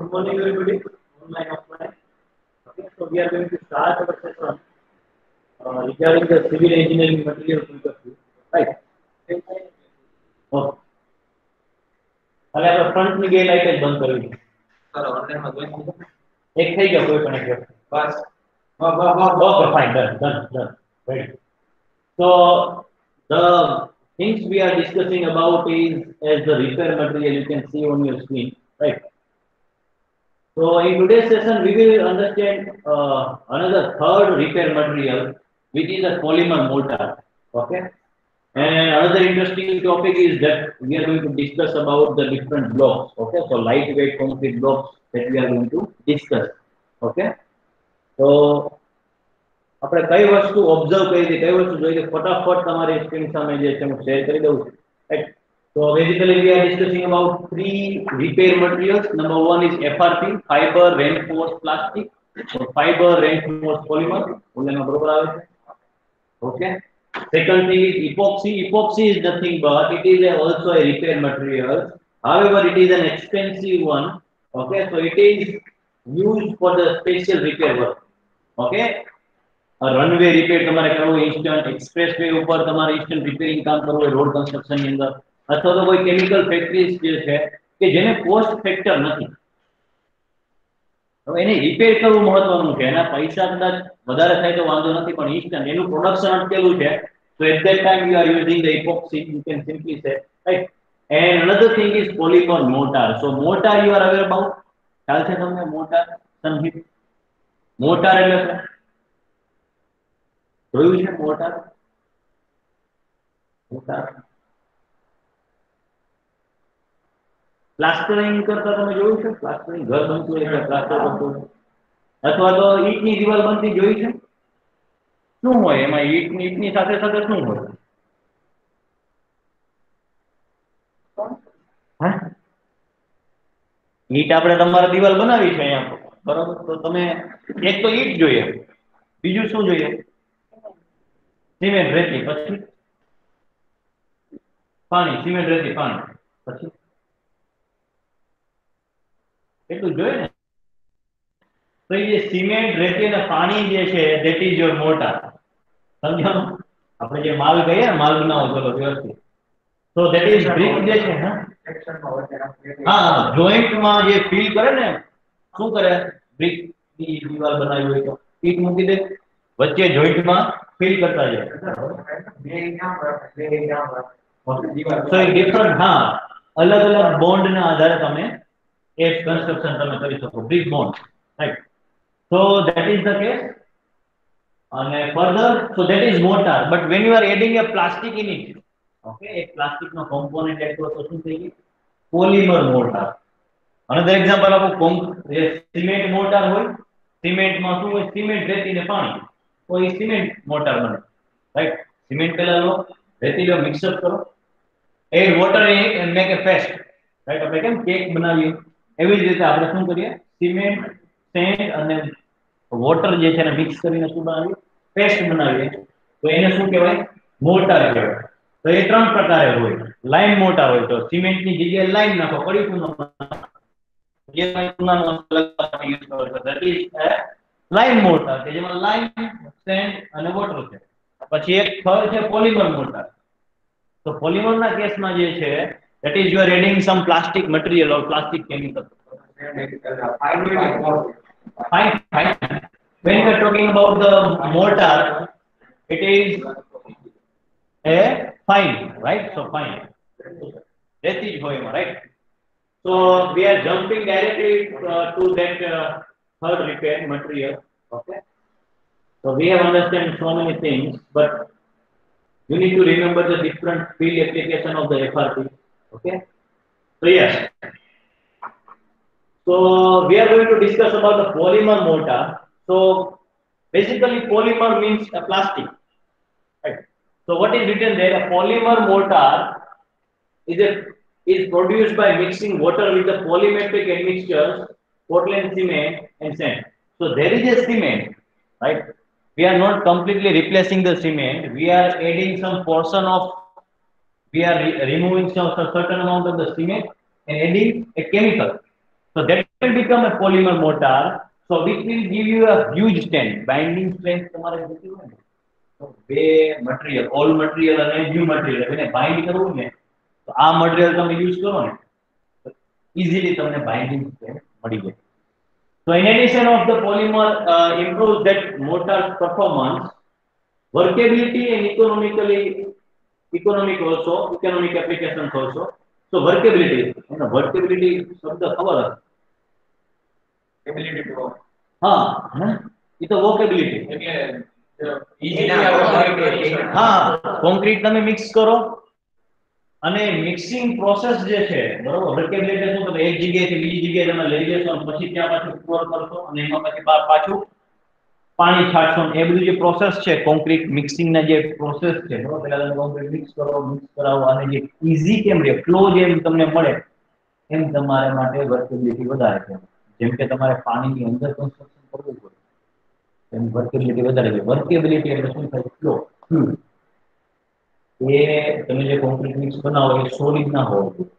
Good morning, everybody. Online, offline. Okay, so we are going to start our session uh, regarding the civil engineering material point of view. Right? Okay. હવે આપણે front ની બે light જ બંધ કરવી છે. Sir ઓનલાઈનમાં જોઈ લીધું? એક થઈ ગયો કોઈ પણ એક વ્યક્તિ. બસ Okay, fine, done, done, done. Ready. So the things we are discussing about is as the repair material you can see on your screen, right? So in today's session we will understand uh, another third repair material which is a polymer mortar. Okay. And another interesting topic is that we are going to discuss about the different blocks. Okay. So lightweight concrete blocks that we are going to discuss. Okay. તો આપણે કઈ વસ્તુ observe કરી હતી કઈ વસ્તુ જોઈ હતી ફટાફટ તમારી સ્ક્રીન સામે જે છે હું શેર કરી દઉં છું Right. So basically we are discussing about three repair materials. Number one is FRP, fiber reinforced plastic. So fiber reinforced polymer. બોલેમાં બરોબર આવે છે? Okay. Second thing is epoxy. Epoxy is nothing but it is a, also a repair material. However, it is an expensive one. Okay, so it is used for the special repair work. Okay. Runway repair તમારે કરવું instant express way ઉપર તમારે instant repairing કામ કરવું હોય road construction ની અંદર અથવા તો કોઈ કેમિકલ ફેક્ટરીઝ જે છે, કે જેને કોસ્ટ ફેક્ટર નથી. હવે એને રિપેર કરવું મહત્વનું છે. એના પૈસા કદાચ વધારે થાય તો વાંધો નથી, પણ ઇન્સ્ટન્ટ એનું પ્રોડક્શન અટકેલું છે. so at that time you are using the epoxy, you can simply say, right? And another thing is polymer mortar. So, mortar you are aware about? ખ્યાલ છે તમને મોટાર સંહિત મોટાર એટલે શું? જોયું છે મોટાર મોટાર પ્લાસ્ટરિંગ કરતા તમે જોયું છે? પ્લાસ્ટરિંગ ઘર બનતું હોય એટલે પ્લાસ્ટર કરતું અથવા તો ઈટની દિવાલ બનતી જોઈ છે? શું હોય? એમાં ઈટ, ઈટની સાથે સાથે શું હોય? ઈંટ આપણે તમારે દિવાલ બનાવી છે અહીંયા. બરોબર? તો તમે એક તો ઈંટ જોઈએ. બીજું શું જોઈએ? સિમેન્ટ રેતી. પછી? પાણી, સિમેન્ટ રેતી, પાણી. પછી? એટલું જોઈએ ને. તો એ જે સિમેન્ટ રેતી અને પાણી જે છે ધેટ ઇઝ યોર મોટા સમજો આપણે જે માલ કહીએ ને માલ બનાવો ચલો વ્યવસ્થિત. તો ધેટ ઇઝ બ્રિક જે છે હા જોઈન્ટમાં જે ફીલ કરે ને શું કરે? બ્રિકની દિવાલ બનાવી હોય તો ઈટ મૂકી દે વચ્ચે જોઈન્ટમાં ફીલ કરતા જાય. ડિફરન્ટ હા. અલગ અલગ બોન્ડ ના આધારે તમે એ કન્સ્ટ્રક્શન તમે કરી શકો. Brick bond right so that is the case અને further so that is mortar but when you are adding a plastic in it okay એક પ્લાસ્ટિક નો કોમ્પોનન્ટ એડ કરો તો શું થઈ ગયું? પોલિમર મોટાર અનધર એક્ઝામ્પલ આપો એ સિમેન્ટ મોટાર હોય. સિમેન્ટમાં શું હોય? સિમેન્ટ રેતી ને પાણી. તો એ સિમેન્ટ મોટાર બને. રાઈટ સિમેન્ટ પેલા લો, રેતી લો મિક્સઅપ કરો. Add water and make a paste right આપણે કેમ કેક બનાવીએ? એવી જ રીતે આપણે શું કરીએ? સિમેન્ટ સેન્ડ અને વોટર જે છે એને મિક્સ કરીને શું બનાવીએ? પેસ્ટ બનાવીએ. તો એને શું કહેવાય? મોર્ટાર કહેવાય. તો એ ત્રણ પ્રકારે હોય. લાઈન મોટા હોય તો સિમેન્ટની જગ્યાએ લાઈન નાખો કડી ચૂનો લાઈન મોટાર કે જેમાં લાઈન સેન્ડ અને વોટર છે. પછી એક થર્ડ છે પોલિમર મોટાર. તો પોલિમર ના કેસમાં જે છે That is, you are adding some plastic material or plastic chemical. Fine, fine. When we are talking about the mortar, it is a fine, right? So fine. That is poema, right? So we are jumping directly uh, to that uh, third repair material. Okay. So we have understand so many things, but you need to remember the different field application of the FRP okay? So yes. So we are going to discuss about the polymer mortar so basically polymer means a plastic right? So what is written there? A polymer mortar is a is produced by mixing water with the polymetric admixtures portland cement and sand. So there is a cement right? We are not completely replacing the cement. We are adding some portion of we are re- removing some some certain amount of the cement and adding a chemical So that will become a polymer mortar. So which will give you a huge strength. Binding strength તમારે જોઈતી હોય ને તો બે material old material અને new material એને bind કરવું ને તો આ મટીરિયલ તમે યુઝ કરો ને તો ઇઝીલી તમને બાઇન્ડિંગ સ્ટ્રેન્થ મળી જાય So in addition of the polymer uh, improves that mortar performance, workability and economically economic also, economic application also. So workability એનો વર્કેબિલિટી શબ્દ ખબર હશે? એબિલિટી હા એ તો વોકેબિલિટી એટલે શકીએ. હા કોન્ક્રીટ તમે મિક્સ કરો. અને મિક્સિંગ પ્રોસેસ જે છે બરોબર વર્કેબિલિટી શું તમે એક જગ્યાએથી બીજી જગ્યાએ તમે લઈ જશો અને પછી ત્યાં પાછું pour કરશો અને એમાં પછી બાર પાછું પાણી છાંટશો એ બધું જે પ્રોસેસ છે કોન્ક્રીટ મિક્સિંગ ના જે પ્રોસેસ છે, બરોબર? પહેલા તમે કોન્ક્રીટ મિક્સ કરો મિક્સ કરાવો, અને જે ઈઝી કેમ રહે? ફ્લો જેમ તમને મળે, એમ તમારે માટે વર્કેબિલિટી વધારે છે. જેમ કે તમારે પાણીની અંદર કન્સ્ટ્રક્શન કરવું પડે. એમ વર્કેબિલિટી વધારે છે. વર્કેબિલિટી એટલે શું થાય? ફ્લો એ તમે જે કોન્ક્રીટ મિક્સ બનાવો, એ સોલિડ ના હોવું જોઈએ.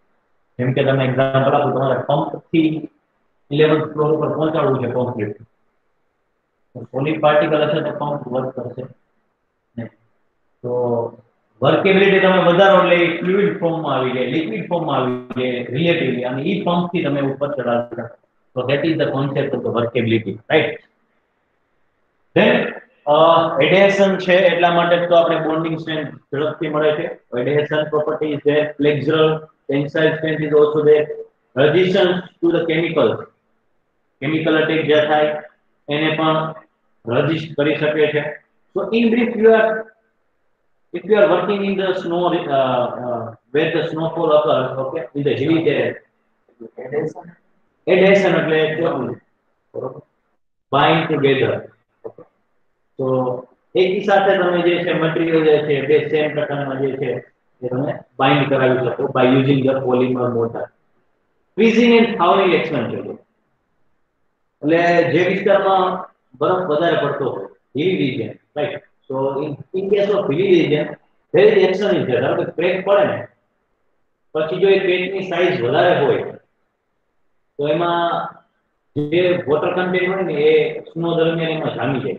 જેમ કે તમે એક્ઝામ્પલ આપો, તમારે પંપથી ઇલેવન્થ ફ્લોર ઉપર પહોંચાડવું છે કોન્ક્રીટ સોલિડ પાર્ટિકલ હશે તો પંપ વર્ક કરશે. તો વર્કેબિલિટી તમે વધારો એટલે એ ફ્લુઇડ ફોર્મમાં આવી જાય લિક્વિડ ફોર્મમાં આવી જાય રિલેટિવલી અને એ પંપથી તમે ઉપર ચડાવી શકો. તો that is the concept of the workability right then adhesion છે એટલા માટે તો આપણે બોન્ડિંગ સ્ટ્રેન્થ ઝડપથી મળે છે. એડહેશન પ્રોપર્ટી છે flexural tensile strength is also there resistance to the chemical chemical attack જે થાય એને પણ રજીસ્ટ કરી શકે છે so in brief you are if you are working in the snow uh, uh, where the snowfall occurs okay in the hilly terrain Adhesion. adhesion એટલે bind together okay તો એકી સાથે તમે જે છે મટીરિયલ જે છે બે સેમ પ્રકારના જે છે એ તમે બાઇન્ડ કરાવી શકો by using the polymer mortar freezing and thawing action છે એટલે જે વિસ્તારમાં બરફ વધારે પડતો હોય hilly region right so in case of hilly region, there is action is there. કે ક્રેક પડે ને, પછી જો એ ક્રેકની સાઈઝ વધારે હોય, તો એમાં જે વોટર કન્ટેન્ટ હોય ને, એ સ્નો દરમિયાન એમાં જામી જાય.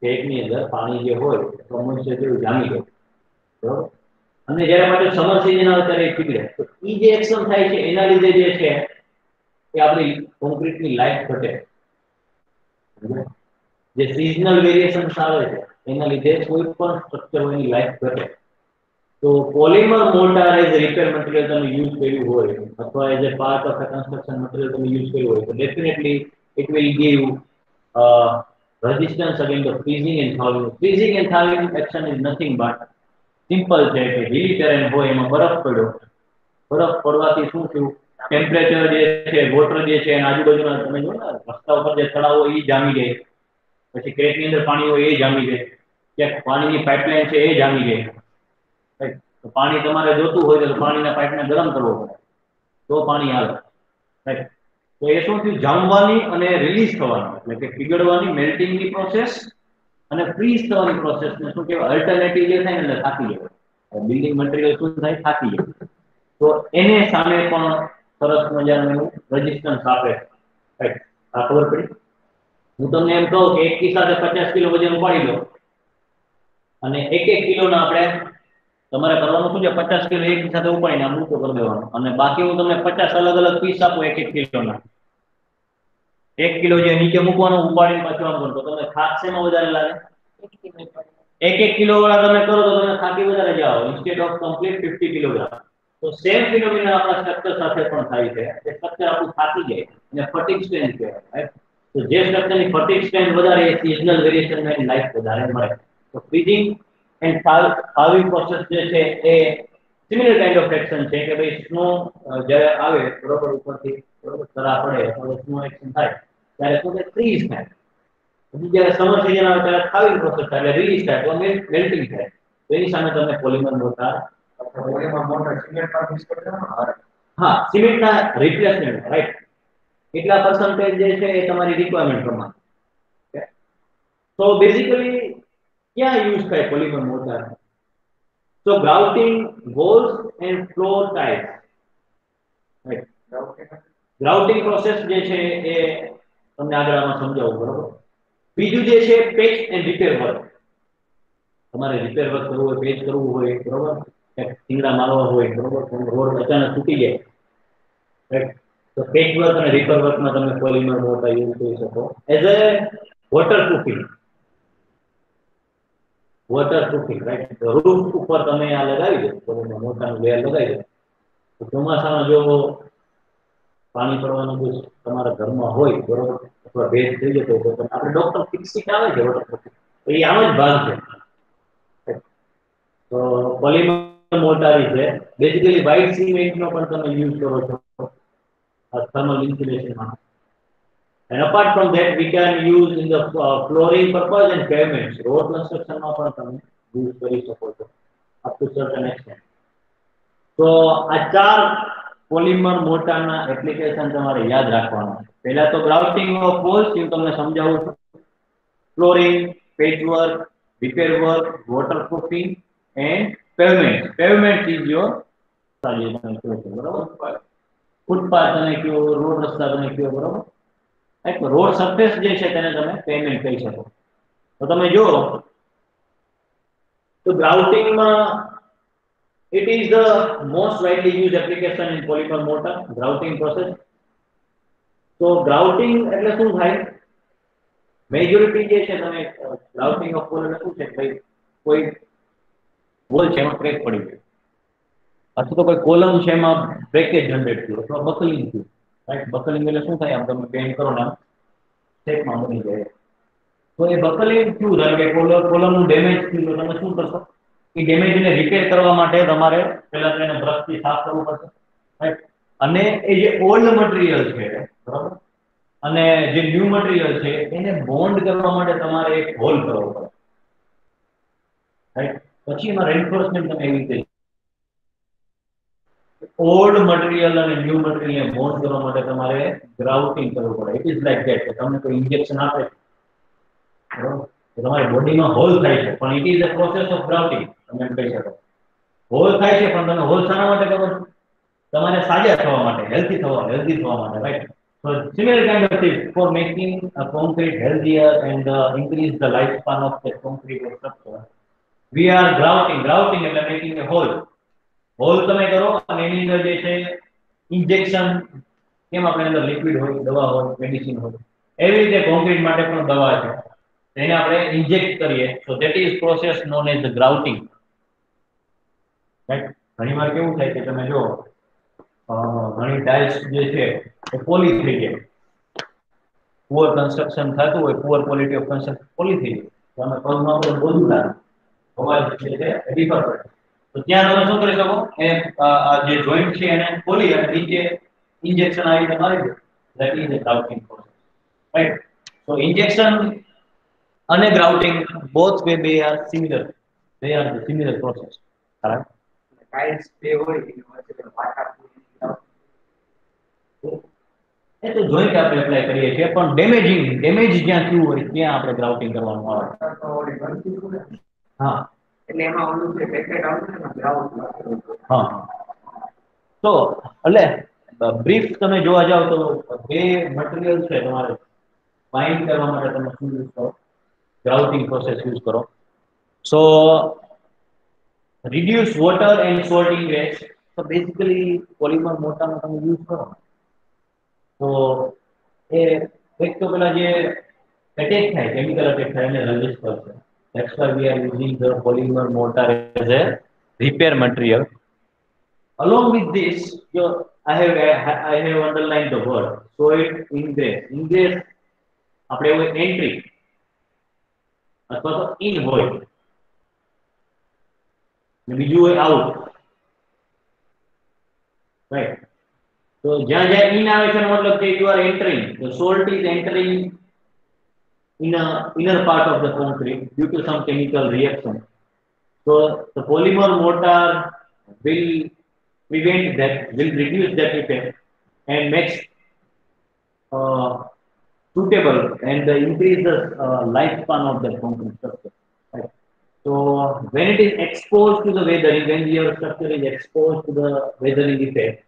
ક્રેકની અંદર પાણી જે હોય સમસ્યા જેવું જામી જાય. બરોબર? અને જ્યારે માટે સમર સિઝન આવે ત્યારે એ પીગળે. તો એ જે એક્શન થાય છે, એના લીધે જે છે એ આપણી કોન્ક્રીટની લાઈફ ઘટે. જે સિઝનલ વેરિએશન આવે છે, એના લીધે કોઈ પણ સ્ટ્રક્ચરની લાઈફ ઘટે. તો polymer mortar as repair material તમે યુઝ કર્યું હોય, અથવા as a part of construction material તમે યુઝ કર્યું હોય, તો definitely it will give resistance against the freezing and thawing. Freezing and thawing action is nothing but simple છે કે હિલી ટેરેન હોય, એમાં બરફ પડ્યો. બરફ પડવાથી શું થયું? ટેમ્પરેચર જે છે વોટર જે છે, એના આજુબાજુના તમે જો ને, રસ્તા ઉપર જે તળાવ હોય એ જામી જાય. પછી ક્રેકની અંદર પાણી હોય એ જામી જાય. ક્યાંક પાણીની પાઇપલાઇન છે એ જામી જાય. પાણી તમારે જોતું હોય તો પાણીના પાઇપને ગરમ કરવો પડે. તો પાણી આવે? તો એ શું થયું? જામવાની અને રિલીઝ થવાની. એટલે કે પીગળવાની મેલ્ટિંગની પ્રોસેસ અને ફ્રીઝ થવાની પ્રોસેસ ને શું કહેવાય? અલ્ટરનેટિવ જે થાય ને એટલે થાકી જાય બિલ્ડિંગ મટીરિયલ શું થાય? થાકી જાય તો એને સામે પણ સરસ મજાનું રેઝિસ્ટન્સ આપે? આ ખબર પડી? હું તમને એમ કહું કે એક સાથે પચાસ કિલો વજન ઉપાડી લો. અને એક એક કિલોના આપણે તમારે કરવાનું શું છે? પચાસ કિલો એક સાથે ઉપાડીને આમ ઊંચો કરી દેવાનો. અને બાકી હું તમને પચાસ અલગ અલગ પીસ આપું એક એક કિલોના. એક કિલો જે નીચે મૂકવાનો, ઉપાડીને પાછું આમ કરો તો તમને થાક શેમાં વધારે લાગે? એક એક કિલો વાળા તમે કરો તો તમને થાકી વધારે જાઓ instead of complete fifty kilogram તો સેમ ફિનોમિના આપણા સ્ટ્રક્ચર સાથે પણ થાય છે. કે સ્ટ્રક્ચર આપણું થાકી જાય અને ફટિક સ્ટ્રેન કહેવાય તો જે સ્ટ્રક્ચરની ફટિક સ્ટ્રેન વધારે, એ સિઝનલ વેરિએશન એની લાઈફ વધારે મળે. તો ફ્રીઝિંગ એન્ડ થાવિંગ પ્રોસેસ જે છે, એ સિમિલર કાઇન્ડ ઓફ એક્શન છે કે ભાઈ સ્નો જ્યારે આવે, બરોબર ઉપરથી, બરોબર તરા પડે અથવા સ્નો એક્શન થાય, ત્યારે શું થાય? ફ્રીઝ થાય. પછી જ્યારે સમર સિઝન આવે, ત્યારે થાવિંગ પ્રોસેસ થાય, એટલે રિલીઝ થાય, તો મેલ્ટિંગ થાય. તો એની સામે તમે પોલિમર મોટા હા સિમેન્ટના રિપ્લેસમેન્ટ રાઈટ કેટલા પર્સન્ટેજ જે છે એ તમારી રિક્વાયરમેન્ટ પ્રમાણે. તો બેઝિકલી ક્યાં યુઝ થાય polymer mortar grouting walls and floor tiles right grouting process જે છે એ તમને આગળ આમાં સમજાવું, બરોબર? બીજું જે છે પેચ એન્ડ રિપેર વર્ક તમારે રિપેર વર્ક કરવું હોય પેચ કરવું હોય, બરોબર? ક્યાંક મારવા હોય બરોબર રોડ અચાનક તૂટી જાય? તો પેચ વર્ક અને રિપર વર્કમાં તમે પોલિમર મોટા યુઝ કરી શકો. As a waterproofing waterproofing right roof ઉપર તમે આ લગાવી દો પોલિમર મોટાનું લેયર લગાવી દો. ચોમાસામાં જો પાણી પડવાનું જો તમારા ઘરમાં હોય, બરોબર? અથવા ભેજ થઈ જતો હોય, તો આપણે ડોક્ટર ફિક્સિંગ આવે છે વોટર પ્રૂફિંગ એ આમ જ ભાગ છે. તો પોલિમર મોટારી છે. બેઝિકલી વ્હાઇટ સિમેન્ટનો પણ તમે યુઝ કરો છો. thermal insulation માં. And apart from that we can use in the uh, flooring purpose and pavements. Road construction માં પણ તમે યુઝ કરી શકો છો. Up to certain extent. તો આ ચાર પોલિમર મોટાના એપ્લિકેશન તમારે યાદ રાખવાના. છે પહેલા તો ગ્રાઉટિંગ ઓફ વોલ્સ હું તમને સમજાવું છું. Flooring patch work repair work waterproofing and pavement pavement is your બરોબર? ફૂટપાથ તમે કયો રોડ રસ્તા તમે કયો, બરાબર? એક રોડ સરફેસ જે છે તેને તમે પેમેન્ટ કહી શકો. તો તમે જો તો ગ્રાઉટિંગમાં it is the most widely used application in polymer mortar grouting process. તો ગ્રાઉટિંગ એટલે શું થાય? મેજોરિટી જે છે, તમે ગ્રાઉટિંગ ઓફ પોલિમર શું છે? ભાઈ, કોઈ વોલ છે, એમાં ક્રેક પડી ગયો. અથવા તો કોઈ કોલમ છે, એમાં બ્રેકેજ જનરેટ થયું, અથવા બકલિંગ થયું. રાઈટ બકલિંગ એટલે શું થાય? આમ તમે બેન્ડ કરો ને શેપમાં બની જાય. તો એ બકલિંગ થયું, ધારો કે કોલમ કોલમનું ડેમેજ થયું તમે શું કરશો? એ ડેમેજને રિપેર કરવા માટે તમારે પહેલા તો એને બ્રશથી સાફ કરવું પડશે. રાઈટ અને એ જે ઓલ્ડ મટીરિયલ છે, બરાબર? અને જે ન્યૂ મટીરિયલ છે, એને બોન્ડ કરવા માટે તમારે એક હોલ કરવો પડે. રાઈટ પછી એમાં રેન્ફોર્સમેન્ટ તમે એવી રીતે ઓલ્ડ મટીરિયલ અને ન્યુ મટીરિયલ બોન્ડ કરવા માટે તમારે ગ્રાઉટિંગ કરવું પડે. ઇટ ઇઝ લાઈક ધેટ કે તમને કોઈ ઇન્જેક્શન આપે તમારી બોડીમાં હોલ થાય છે. પણ it is a process of grouting તમે એમ કહી શકો. હોલ થાય છે પણ તમે હોલ શાના માટે કરો તમારે સાજા થવા માટે હેલ્ધી થવા હેલ્ધી થવા માટે right So similar kind of thing for making a concrete healthier and uh, increase the lifespan of the concrete structure. We are grouting grouting એટલે મેકિંગ એ હોલ હોલ તમે કરો અને એની અંદર જે છે ઇન્જેક્શન કેમ આપણે અંદર લિક્વિડ હોય, દવા હોય મેડિસિન હોય. એવી રીતે કોન્ક્રીટ માટે પણ દવા છે. એને આપણે ઇન્જેક્ટ કરીએ. તો that is process known as grouting right ઘણી વાર કેવું થાય કે તમે જો ઘણી ટાઇલ્સ જે છે, એ પોલી થઈ જાય પુઅર કન્સ્ટ્રક્શન થતું હોય પુઅર ક્વોલિટી ઓફ કન્સ્ટ્રક્શન પોલી થઈ જાય. તમે પગમાં આપણે બોલું ડિફર તો ત્યાં તમે શું કરી શકો? એ જે જોઈન્ટ છે એને ખોલી અને નીચે ઇન્જેક્શન આવી રીતે મારી દો. That is grouting process right તો ઇન્જેક્શન અને ગ્રાઉટિંગ બોથ વે બે are similar they are the similar process. Correct? હોય એ તો જોઈન્ટ આપણે એપ્લાય કરીએ છીએ પણ ડેમેજિંગ ડેમેજ જ્યાં થયું હોય ત્યાં આપણે ગ્રાઉટિંગ કરવાનું આવે. તો ઓલી બનતી હોય ને, હા એટલે એમાં ઓલું જે પેકેટ આવતું ને ગ્રાઉન્ડ હા તો એટલે બ્રીફ તમે જોવા જાવ તો બે મટીરિયલ છે તમારે બાઇન્ડ કરવા માટે તમે શું યુઝ કરો ગ્રાઉટિંગ પ્રોસેસ યુઝ કરો સો reduce water and salting rates so basically polymer મોટામાં તમે યુઝ કરો તો એ એક તો પેલા જે અટેક થાય કેમિકલ અટેક થાય એને રજીસ્ટ કરશે that's why we are using the polymer mortar as a repair material along with this your i have i have underlined the word so it ingress ingress આપણે એવું એન્ટ્રી અથવા તો in હોય અને બીજું હોય આઉટ રાઈટ તો જ્યાં જ્યાં ઇન આવે છે એનો મતલબ કે you are entering the salt is entering in a inner part of the concrete due to some chemical reaction so the polymer mortar will prevent that will reduce that effect and makes uh, suitable and increase the uh, lifespan of the concrete structure right? So when it is exposed to the weathering, when your structure is exposed to the weathering effect,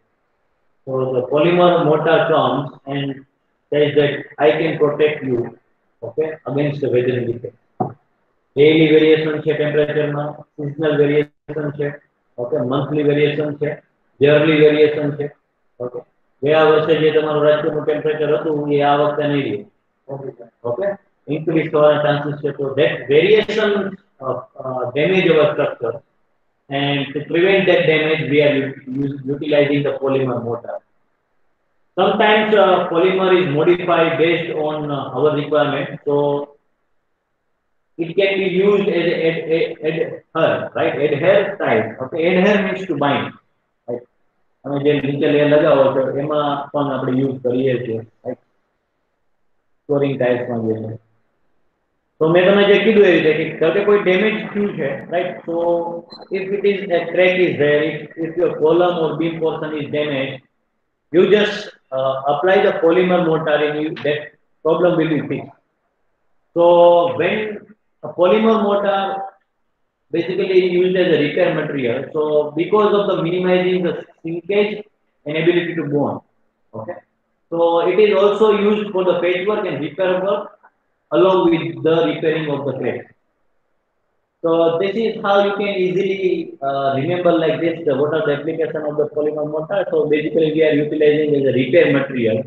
So the polymer mortar comes and says that I can protect you, against the weathering effect. Daily variation છે ટેમ્પરેચરમાં seasonal variation છે okay monthly variation છે yearly variation છે okay ગયા વર્ષે જે તમારું રાજ્યનું ટેમ્પરેચર હતું એ આ વખતે નહીં રહે Okay, sir. okay increase થવાના chances છે તો that variation of uh, damage our structure and to prevent that damage we are u- use- utilizing the polymer mortar sometimes uh, polymer is modified based on uh, our requirement so it can be used as adhere right adhere type okay adhere means to bind right અમે જે નીચે layer લગાવો છો એમાં પણ આપણે use કરીએ છીએ right ફ્લોરિંગ ટાઇલ્સમાં જે છે તો મેં તમને જે કીધું એ રીતે કે કે કોઈ ડેમેજ થયું છે રાઈટ તો if it is a crack is there if your column or beam portion is damaged you just uh, apply the polymer mortar and you, that problem will be fixed so when a polymer mortar basically is used as a repair material so because of the minimizing the shrinkage and ability to bond okay so it is also used for the patchwork and repair work along with the repairing of the crack. So this is how you can easily uh, remember like this, the, what are the application of the polymer mortar. So basically we are utilizing as a repair material.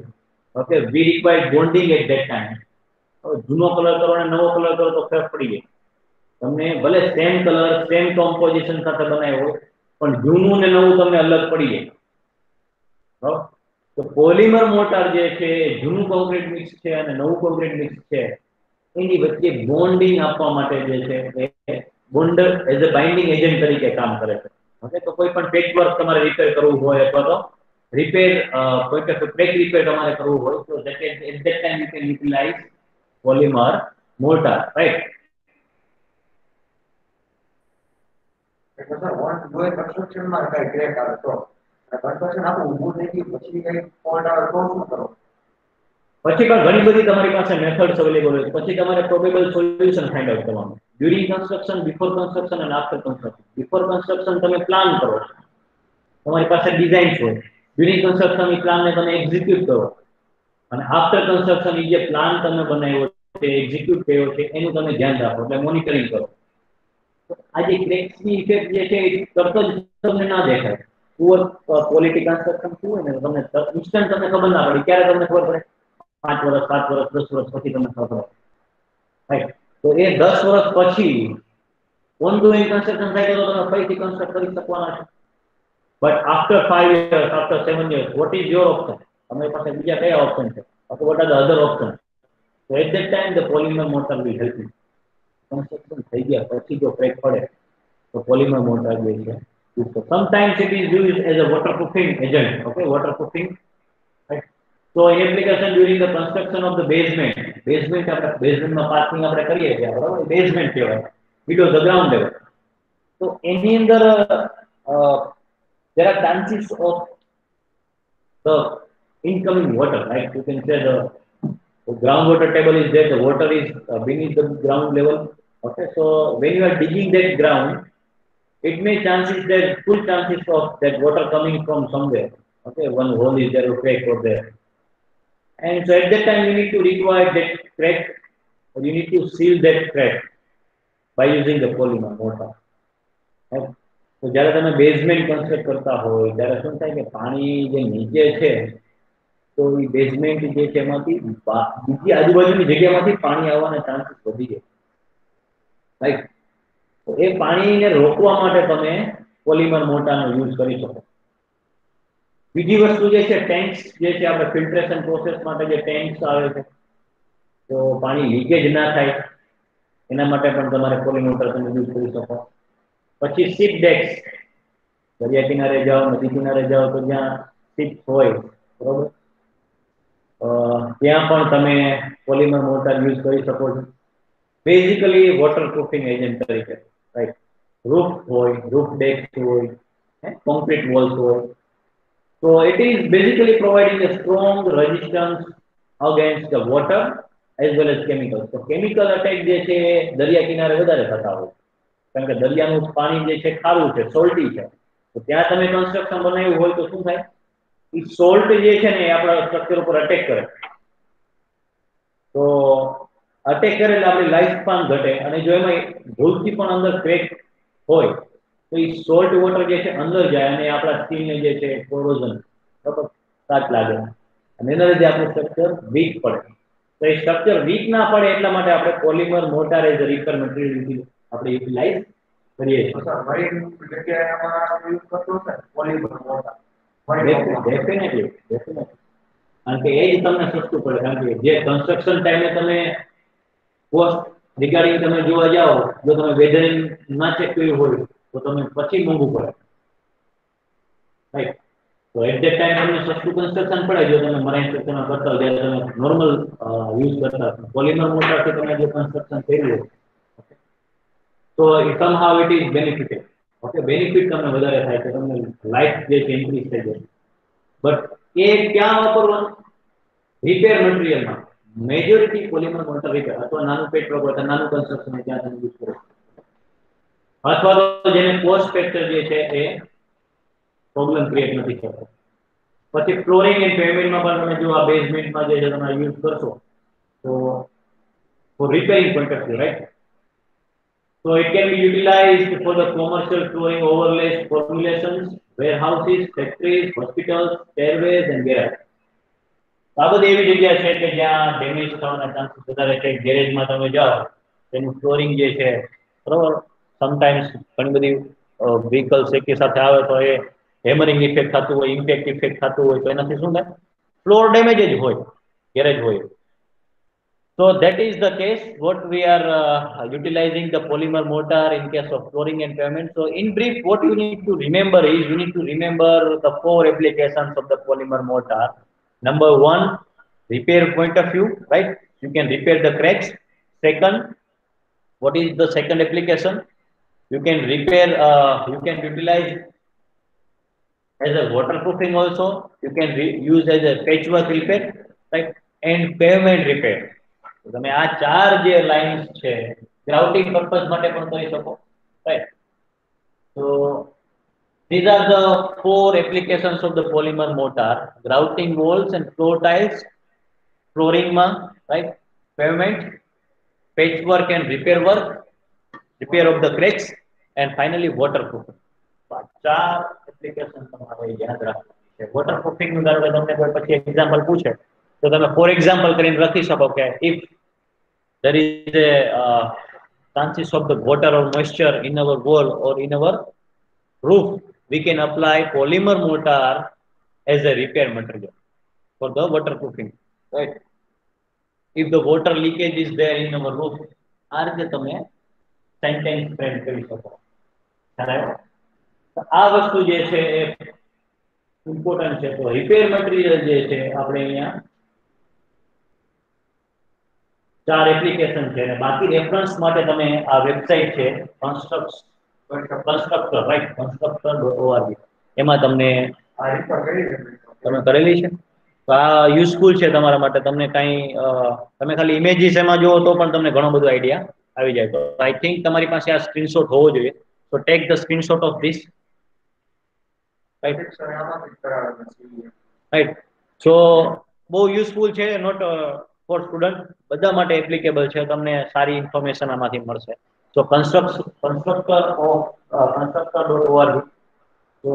Okay, we require bonding at that time. જૂનો colour કરો અને નવો colour કરો તો ફેર પડી જાય તમને ભલે સેમ કલર સેમ કોમ્પોઝિશન સાથે બનાવ્યો પણ જૂનું ને નવું તમને અલગ પડી જાય બરાબર? તો પોલિમર મોટર જે છે જૂનું કોન્ક્રીટ મિક્સ છે અને નવું કોન્ક્રીટ મિક્સ છે એની વચ્ચે બોન્ડિંગ આપવા માટે જે છે એ bonder as a binding agent તરીકે કામ કરે છે. ઓકે તો કોઈ પણ પેચ વર્ક તમારે રિપેર કરવું હોય અથવા તો રિપેર કોઈ પણ ક્રેક રિપેર તમારે કરવું હોય તો that at at that time you can utilize polymer mortar right? એટલે સર વોન્ટ જો કન્સ્ટ્રક્શનમાં કઈ ક્રેક આવે તો કન્સ્ટ્રક્શન આખું ઊભું થઈ ગયું પછી કઈ ફોલ્ટ આવે તો શું કરો? પછી પણ ઘણી બધી તમારી પાસે મેથડ્સ અવેલેબલ હોય છે. પછી તમારે પ્રોબેબલ સોલ્યુશન ફાઇન્ડ આઉટ કરવાનું. ડ્યુરિંગ કન્સ્ટ્રક્શન બિફોર કન્સ્ટ્રક્શન અને આફ્ટર કન્સ્ટ્રક્શન બિફોર કન્સ્ટ્રક્શન તમે પ્લાન કરો. તમારી પાસે ડિઝાઇન છે ડ્યુરિંગ કન્સ્ટ્રક્શન એ પ્લાનને તમે એક્ઝિક્યુટ કરો. અને આફ્ટર કન્સ્ટ્રક્શન એ જે પ્લાન તમે બનાવ્યો છે એક્ઝિક્યુટ કર્યો છે, એનું તમે ધ્યાન રાખો એટલે મોનિટરિંગ કરો. આ જે ક્રેક્સની ઇફેક્ટ જે છે, એ તરત જ તમને ના દેખાય. પુઅર ક્વોલિટી કન્સ્ટ્રક્શન શું હોય ને તમને ઇન્સ્ટન્ટ તમને ખબર ના પડે. ક્યારે તમને ખબર પડે? પાંચ વર્ષ સાત વર્ષ દસ વર્ષ પછી તમને ખબર પડે. રાઈટ તો એ દસ વર્ષ પછી ઓન ડુઈંગ કન્સ્ટ્રક્શન થાય તો તમે ફરીથી કન્સ્ટ્રક્ટ કરી શકવાના છો. But after five years after seven years what is your option તમારી પાસે બીજા કયા ઓપ્શન છે? અથવા what are the other option તો at that time the polymer mortar be help construction થઈ ગયા પછી જો ક્રેક પડે, તો પોલિમર મોટર જે છે sometimes it is use as a waterproofing agent okay waterproofing So in application during the construction of the basement, basement આપણે બેઝમેન્ટમાં parking આપણે કરીએ છીએ બરાબર બેઝમેન્ટ કહેવાય below the ground level. તો એની અંદર there are chances of the incoming water, right? You can say the, the groundwater table is there, the water is uh, beneath the ground level. Okay, so when you are digging that ground, it may chances there full chances of that water coming from somewhere. Okay, one hole is there, a crack or there. And so at that time you need to require that crack or you need to seal that crack by using the polymer mortar. તો જ્યારે તમે basement construct કરતા હોય ત્યારે શું થાય કે પાણી જે નીચે છે, તો એ બેઝમેન્ટ જે છે એમાંથી બીજી આજુબાજુની જગ્યામાંથી પાણી આવવાના ચાન્સીસ વધી જાય. રાઈટ એ પાણીને રોકવા માટે તમે પોલિમર મોટાનો યુઝ કરી શકો. બીજી વસ્તુ જે છે ટેન્ક્સ જે છે, આપણે ફિલ્ટ્રેશન પ્રોસેસ માટે જે ટેન્ક્સ આવે છે, તો પાણી લીકેજ ના થાય. એના માટે પણ તમારે પોલિમોટર તમે યુઝ કરી શકો. પછી સીપ ડેક્સ દરિયા કિનારે જાઓ, નદી કિનારે જાઓ, તો જ્યાં સીટ હોય, બરોબર? ત્યાં પણ તમે પોલિમર મોટર યુઝ કરી શકો છો. બેઝિકલી વોટરપ્રૂફિંગ એજન્ટ તરીકે રાઈટ રૂફ હોય રૂફ ડેક્સ હોય કોન્ક્રીટ વોલ્સ હોય. So, it is basically providing a strong resistance against the water as well as chemicals. So, chemical attack જે છે, દરિયા કિનારે વધારે થતા હોય. કારણ કે દરિયાનું પાણી જે છે, ખારું છે સોલ્ટી છે. તો ત્યાં તમે કન્સ્ટ્રક્શન બનાવ્યું હોય તો શું થાય? એ સોલ્ટ જે છે ને, એ આપણા સ્ટ્રક્ચર ઉપર અટેક કરે. તો અટેક કરે એટલે આપણી લાઈફ સ્પાન ઘટે અને જો એમાં ભૂલથી પણ અંદર ક્રેક હોય તો એ સોલ્ટ વોટર જે છે અંદર જાય અને આપણા સ્કિનને જે છે કોરોઝન બરાબર કાટ લાગે. અને એના લીધે આપણું સ્ટ્રક્ચર વીક પડે. તો એ સ્ટ્રક્ચર વીક ના પડે એટલા માટે આપણે પોલિમર મોટા એઝ અ રિપેર મટીરિયલ આપણે યુટિલાઇઝ કરીએ છીએ. કારણ કે એ જ તમને સસ્તું પડે. કારણ કે જે કન્સ્ટ્રક્શન ટાઈમે તમે કોસ્ટ રિગાર્ડિંગ તમે જોવા જાઓ જો તમે વેધરિંગ ના ચેક કર્યું હોય તો તમે પછી મોંઘું પડે. રાઈટ તો એટ ધેટ ટાઈમ તમને સસ્તું કન્સ્ટ્રક્શન પડે જો તમે મરાઇન સ્ટ્રક્ચરમાં કરતા હોય, જ્યારે તમે નોર્મલ યુઝ કરતા હશો પોલિમર મોટરથી તમે જે કન્સ્ટ્રક્શન કર્યું હોય તો somehow it is benefited okay benefit તમને વધારે થાય છે, તમને લાઈફ જે છે ઇન્ક્રીઝ થઈ જાય બટ એ ક્યાં વાપરવાનું? રિપેર મટીરિયલમાં મેજોરિટી પોલિમર મોટર રિપેર અથવા નાનું પેટ અથવા નાનું કન્સ્ટ્રક્શન ત્યાં તમે યુઝ કરો અથવા તો જેને કોસ્ટ ફેક્ટર જે છે એ પ્રોબ્લેમ ક્રિએટ નથી કરતો પછી ફ્લોરિંગ એન્ડ પેમેન્ટમાં પણ તમે જો આ બેઝમેન્ટમાં જે તમે યુઝ કરશો તો for repairing point of view right So it can be utilized for the commercial flooring overlays formulations, warehouses, factories, hospitals, stairways and garages. આ બધી એવી જગ્યા છે કે જ્યાં ડેમેજ થવાના ચાન્સીસ વધારે છે. ગેરેજમાં તમે જાઓ તેનું ફ્લોરિંગ જે છે બરોબર? સમટાઈમ્સ ઘણી બધી વ્હીકલ્સ એકી સાથે આવે તો એ હેમરિંગ ઇફેક્ટ થતું હોય ઇમ્પેક્ટ ઇફેક્ટ થતું હોય તો એનાથી શું થાય ફ્લોર ડેમેજ જ હોય ગેરેજ હોય that is the case. What we are uh, utilizing the polymer mortar in case of flooring and pavement. So in brief, what you need to remember is you need to remember the four applications of the polymer mortar. Number one, repair point of view, right? You can repair the cracks. Second, what is the second application? You can repair. Uh, you can utilize as a waterproofing also. You can re- use as a patchwork repair, right? And pavement repair. તો તમે આ ચાર જે lines છે grouting purpose માટે પણ કરી શકો રાઈટ તો these are the four applications of the polymer mortar grouting walls and floor tiles flooring માં right pavement patchwork and repair work The cracks and finally waterproofing તો આ ચાર એપ્લિકેશન તમારે યાદ રાખવાની છે વોટરપ્રૂફિંગનું ધારો કે તમને કોઈ પછી એક્ઝામ્પલ પૂછે તો તમે ફોર એક્ઝામ્પલ કરીને લખી શકો કે if is a uh, chances of the water or moisture in our wall or in our roof we can apply polymer mortar as a repair material for the waterproofing right if the water leakage is there in our roof આ રીતે તમે sentence frame કરી શકો. તો આ વસ્તુ જે છે એ ઇમ્પોર્ટન્ટ છે. તો રિપેર મટીરિયલ જે છે આપણે અહીંયા ચાર એપ્લિકેશન છે અને બાકી રેફરન્સ માટે તમે આ વેબસાઇટ છે construct constructor right constructor dot ORG એમાં તમને તમે કરેલી છે? તો આ યુઝફુલ છે તમારા માટે. તમને કાંઈ તમે ખાલી ઇમેજીસ એમાં જુઓ તો પણ તમને ઘણો બધો આઈડિયા આવી જાય. તો આઈ થિંક તમારી પાસે આ સ્ક્રીનશોટ હોવો જોઈએ. તો take the screenshot of this right so બહુ યુઝફુલ છે નોટ ફોર સ્ટુડન્ટ બધા માટે એપ્લિકેબલ છે. તમને સારી ઇન્ફોર્મેશન આમાંથી મળશે. So construct constructor of constructor dot ORG તો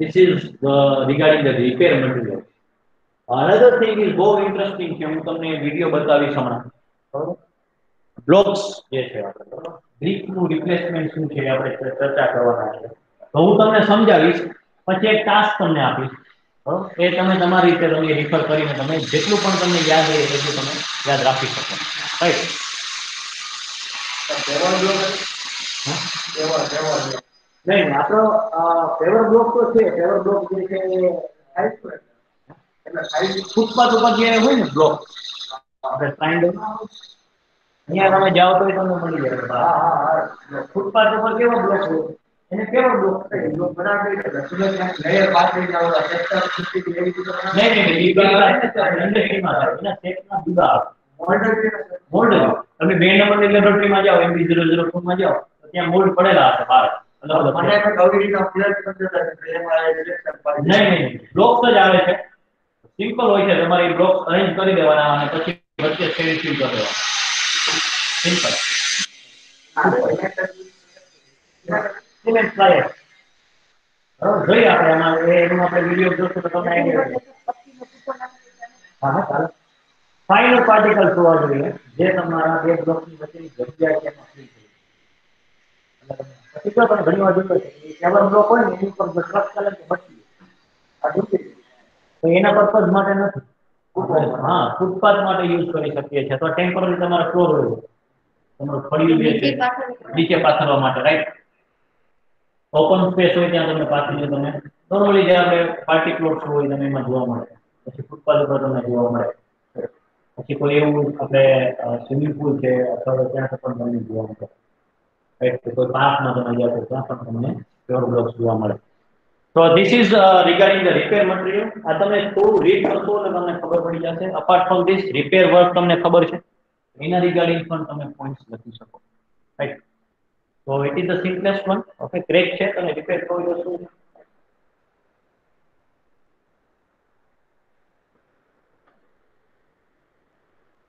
this is the regarding the repair material. Another thing is બહુ ઇન્ટરેસ્ટિંગ છે હું તમને વીડિયો બતાવીશ હમણાં. બરોબર. બ્લોક્સ જે છે આપણે બ્રિકનું રિપ્લેસમેન્ટ શું છે આપણે ચર્ચા કરવાના છે. તો હું તમને સમજાવીશ પછી એક ટાસ્ક તમને આપીશ. બરોબર. એ તમે તમારી રીતે તમે રિફર કરીને તમે જેટલું પણ તમને યાદ રહે એટલું તમે યાદ રાખી શકો. રાઈટ કેવળ બ્લોક? બ્લોક નહીં આપણો ફેવર બ્લોક તો છે ફેવર બ્લોક જે છે એટલે ફૂટપાથ ઉપર જે હોય ને બ્લોક આપણે અહીંયા તમે જાઓ તો તમને મળી જાય. ફૂટપાથ ઉપર કેવો બ્લોક હોય? એને કેવો બ્લોક બનાવી એટલે સુરત લેયર ના ઓલા સેક્ટર સુધી નહીં નહીં થાય છે. તમે બે નંબરની લેબોરેટરીમાં જાઓ એમબી ઝીરો માં જાઓ તો ત્યાં મોલ્ડ પડેલા હશે બહાર. અલગ અલગ મને કંઈક રીતના ફ્લેટ કરી દેતા કે એમાં election પાડી નહીં નહીં. બ્લોક્સ જ આવે છે. સિમ્પલ હોય છે, તમારે બ્લોક અરેન્જ કરી દેવાના અને પછી વચ્ચે શેડ ફિલ કરી દેવાના. સિમ્પલ સિમેન્ટ ફ્લાયર બરાબર? જોઈએ આપણે આમાં એ એનું આપણે વીડિયો જોશું તો તમને આઈડિયા હા ફાઇનલ પાર્ટિકલ્સ હોવા જોઈએ. જે તમારા બે બ્લોકની વચ્ચેની જગ્યા છે, એમાં ફ્રી થઈ પછી પણ ઘણી વાર જોયું છે કે કેવલ બ્લોક હોય ને, એની ઉપર ટ્રક કલર તો બચી આ જાય. તો એના પર્પઝ માટે નથી. હા ફૂટપાથ માટે યુઝ કરી શકીએ છીએ. અથવા ટેમ્પરરી તમારા ફ્લોર હોય. તમારું ફળિયું જે છે નીચે પાથરવા માટે. રાઈટ ઓપન સ્પેસ હોય ત્યાં તમે પાથરી લો તમે. નોર્મલી જે આપણે પાર્ટી પ્લોટ્સ હોય તમે એમાં જોવા મળે. પછી ફૂટપાથ ઉપર તમને જોવા મળે. પછી કોઈ એવું આપણે સ્વિમિંગ પુલ છે અથવા ત્યાં પણ તમને જોવા મળે. રાઈટ કોઈ પાર્કમાં તમે જાઓ ત્યાં પણ તમને પ્યોર બ્લોક્સ જોવા મળે. તો this is regarding the repair material આ તમે થોડું રીડ કરશો એટલે તમને ખબર પડી જશે. Apart from this repair work તમને ખબર છે. એના રિગાર્ડિંગ પણ તમે પોઈન્ટ્સ લખી શકો. રાઈટ તો it is the simplest one okay crack છે. તમે રિપેર કરો તો શું છે?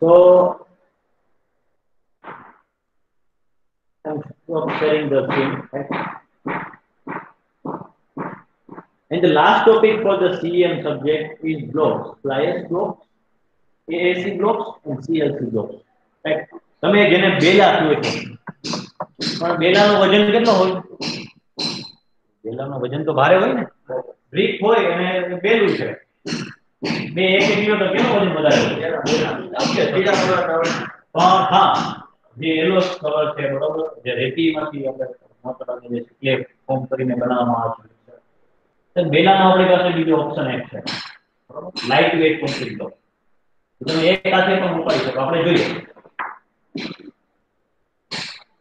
So, I'm stop sharing the screen. Right? And the last topic for the CEM subject is blocks, flyers blocks, AAC blocks and CLC blocks. તમે જેને બેલા કહો છો? પણ બેલાનું વજન કેટલું હોય? બેલાનું વજન તો ભારે હોય ને? બ્રિક હોય અને બેલું છે. બે એક એક કિલો તો કેટલું વજન વધારે પણ હા જે એલો કલર છે બરોબર? જે રેતીમાંથી આપણે મોટાભાગે જે સ્લેબ ફોર્મ કરીને બનાવવામાં આવે છે. તો બેલામાં આપણી પાસે બીજો ઓપ્શન એક છે બરોબર લાઇટ વેઇટ કોન્ક્રીટ બ્લોક તમે એક સાથે પણ ઉપાડી શકો આપણે જોઈએ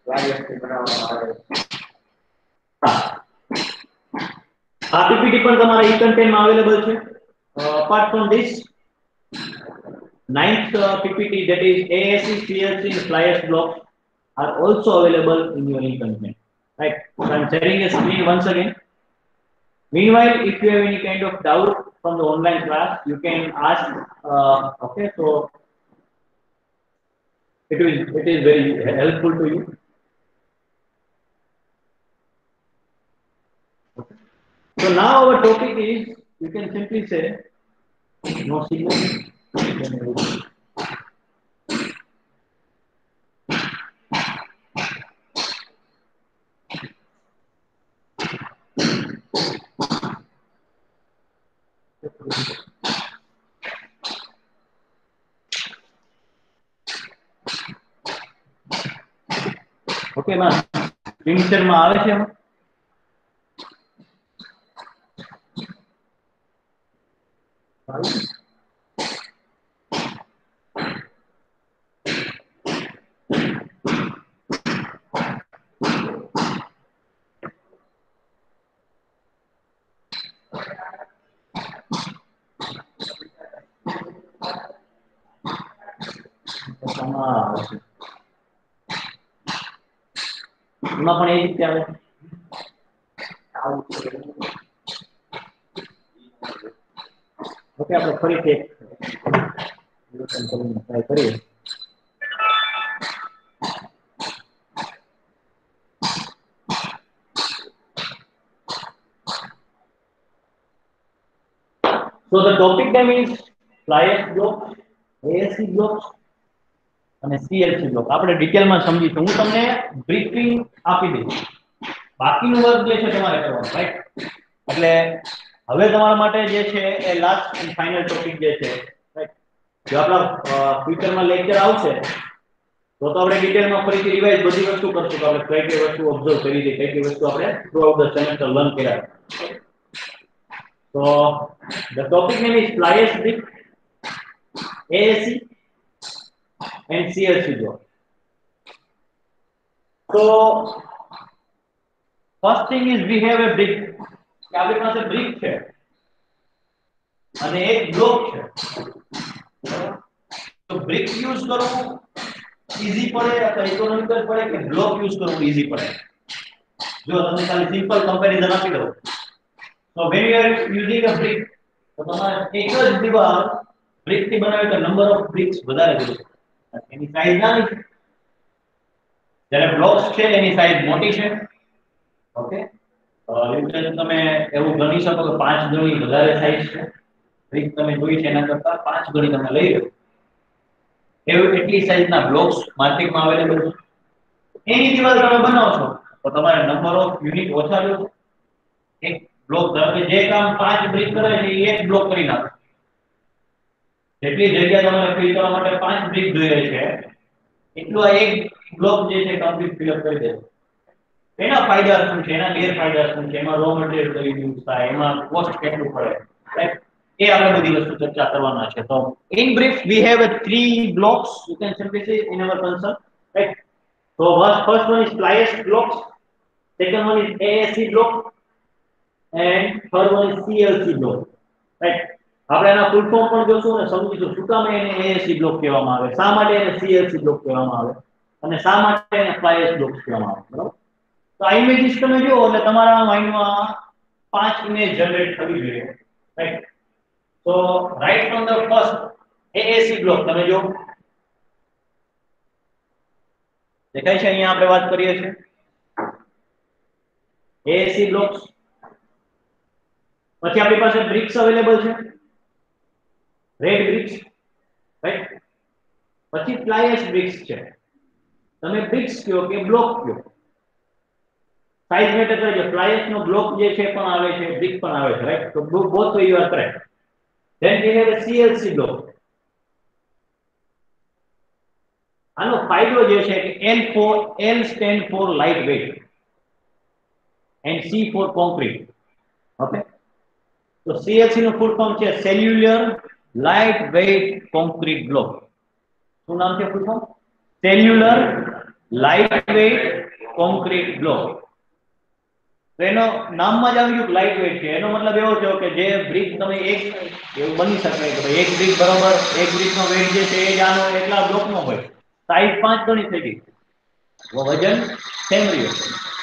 વાયરથી બનાવવામાં આવે હા આ પીપીટી પણ તમારા ઈ કન્ટેન્ટમાં અવેલેબલ છે apart from this ninth uh, PPT that is ASC, CLC flyers blocks are also available in your e-content. Right. So I'm sharing a screen once again. Meanwhile, if you have any kind of doubt from the online class, you can ask. Uh, okay, so it is it is very helpful to you. Okay. So now our topic is you can simply say no signal. Okay માં માં આવે છે એમાં? આવે છે? આમાં આવે છે. એમાં પણ એ રીતે આવે. ઓકે આપણે ફરીથી એક નિરીક્ષણ કરીએ So the topic name is fly ash blocks, ASC blocks અને સીએલસી બ્લોક આપણે ડિટેલમાં સમજીશું. હું તમને બ્રીફિંગ આપી દઈશ. બાકીનું વર્ક જે છે તમારે કરવાનું રાઈટ એટલે હવે તમારા માટે જે છે એ લાસ્ટ એન્ડ ફાઇનલ ટોપિક જે છે જો આપણા ફ્યુચરમાં લેક્ચર આવશે, તો તો આપણે ડિટેલમાં ફરીથી રિવાઇઝ બધી વસ્તુ કરશું. કે આપણે કઈ કઈ વસ્તુ ઓબ્ઝર્વ કરી હતી કઈ કઈ વસ્તુ આપણે throughout the semester learn કર્યા તો the topic name is fly ash brick ASC and CLC block so first thing is we have a brick. આપણી પાસે brick છે. અને એક બ્લોક છે. તો brick યુઝ કરવું ઈઝી પડે અથવા ઇકોનોમિકલ પડે કે બ્લોક યુઝ કરવું ઈઝી પડે? જો તમને ખાલી સિમ્પલ કમ્પેરિઝન આપી દઉં. તો when you are using a brick, તો તમારે એક જ દીવાલ બ્રિકથી બનાવી તો નંબર ઓફ બ્રિક્સ વધારે જોઈએ એની સાઈઝ નાની છે. જ્યારે બ્લોક્સ છે, એની સાઈઝ મોટી છે. ઓકે? તમે એવું ગણી શકો કે પાંચ ગણી વધારે સાઈઝ છે. બ્રિક તમે જોઈ છે એના કરતા પાંચ ગણી તમે લઈ લો. એવું એટલી સાઈઝના બ્લોક્સ માર્કેટમાં અવેલેબલ છે. એની દિવાલ તમે બનાવો છો, તો તમારે નંબર ઓફ યુનિટ ઓછા લો. એક બ્લોક ધારો જે કામ પાંચ બ્રિક કરે છે, એ એક બ્લોક કરી નાખો. જેટલી જગ્યા તમારે ફિલ કરવા માટે પાંચ બ્રિક જોઈએ છે, એટલું આ એક બ્લોક જે છે કમ્પ્લીટ ફિલ અપ કરી દેજો એના ફાયદા શું છે? એના ગેરફાયદા શું છે? એમાં રો મટીરીયલ કઈ યુઝ થાય? એમાં કોસ્ટ કેટલું પડે? એ આપણે બધી વસ્તુ ચર્ચા કરવાના છે. તો in brief we have three blocks. You can simply say in our concern right? so first one is fly ash blocks. Second one is ASC block. And third one is CLC block. Right? આપણે એના full form પણ જોશું અને સમજીશું શું કામ એને ASC block કહેવામાં આવે. શા માટે એને CLC બ્લોક કહેવામાં આવે? અને શા માટે એને ફ્લાય બ્લોક કહેવામાં આવે? બરાબર? તો આ ઇમેજીસ તમે જુઓ એટલે તમારા માઇન્ડમાં પાંચ ઇમેજ જનરેટ થવી જોઈએ. રાઈટ તો right from the first ASC block તમે જો દેખાય છે અહીંયા આપણે વાત કરીએ છીએ. એએસસી બ્લોક્સ પછી આપણી પાસે બ્રિક્સ અવેલેબલ છે. રેડ બ્રિક્સ રાઈટ પછી ફ્લાય બ્રિક્સ છે. તમે બ્રિક્સ કયો કે બ્લોક કયો સાઈઝ મેટર કરે છે. ફ્લાય નો બ્લોક જે છે પણ આવે છે બ્રિક પણ આવે છે રાઈટ તો both way you are correct then we have a CLC block આનો ફાયદો જે છે કે L for L stand for light weight and C for concrete okay તો CLC નું ફૂલ ફોર્મ છે cellular light weight concrete block શું નામ છે પૂછો? Cellular light weight concrete block તો એનો નામમાં જ આવી ગયું લાઇટ વેઇટ છે. એનો મતલબ એવો થયો કે જે બ્રિજ તમે એક, એવું બની શકે કે ભાઈ એક બ્રિજ બરોબર, એક બ્રિકનો વેઇટ જે છે એ જ આનો એટલા બ્લોકનો હોય. સાઈઝ પાંચ ગણી થઈ ગઈ. વજન સેમ રહ્યું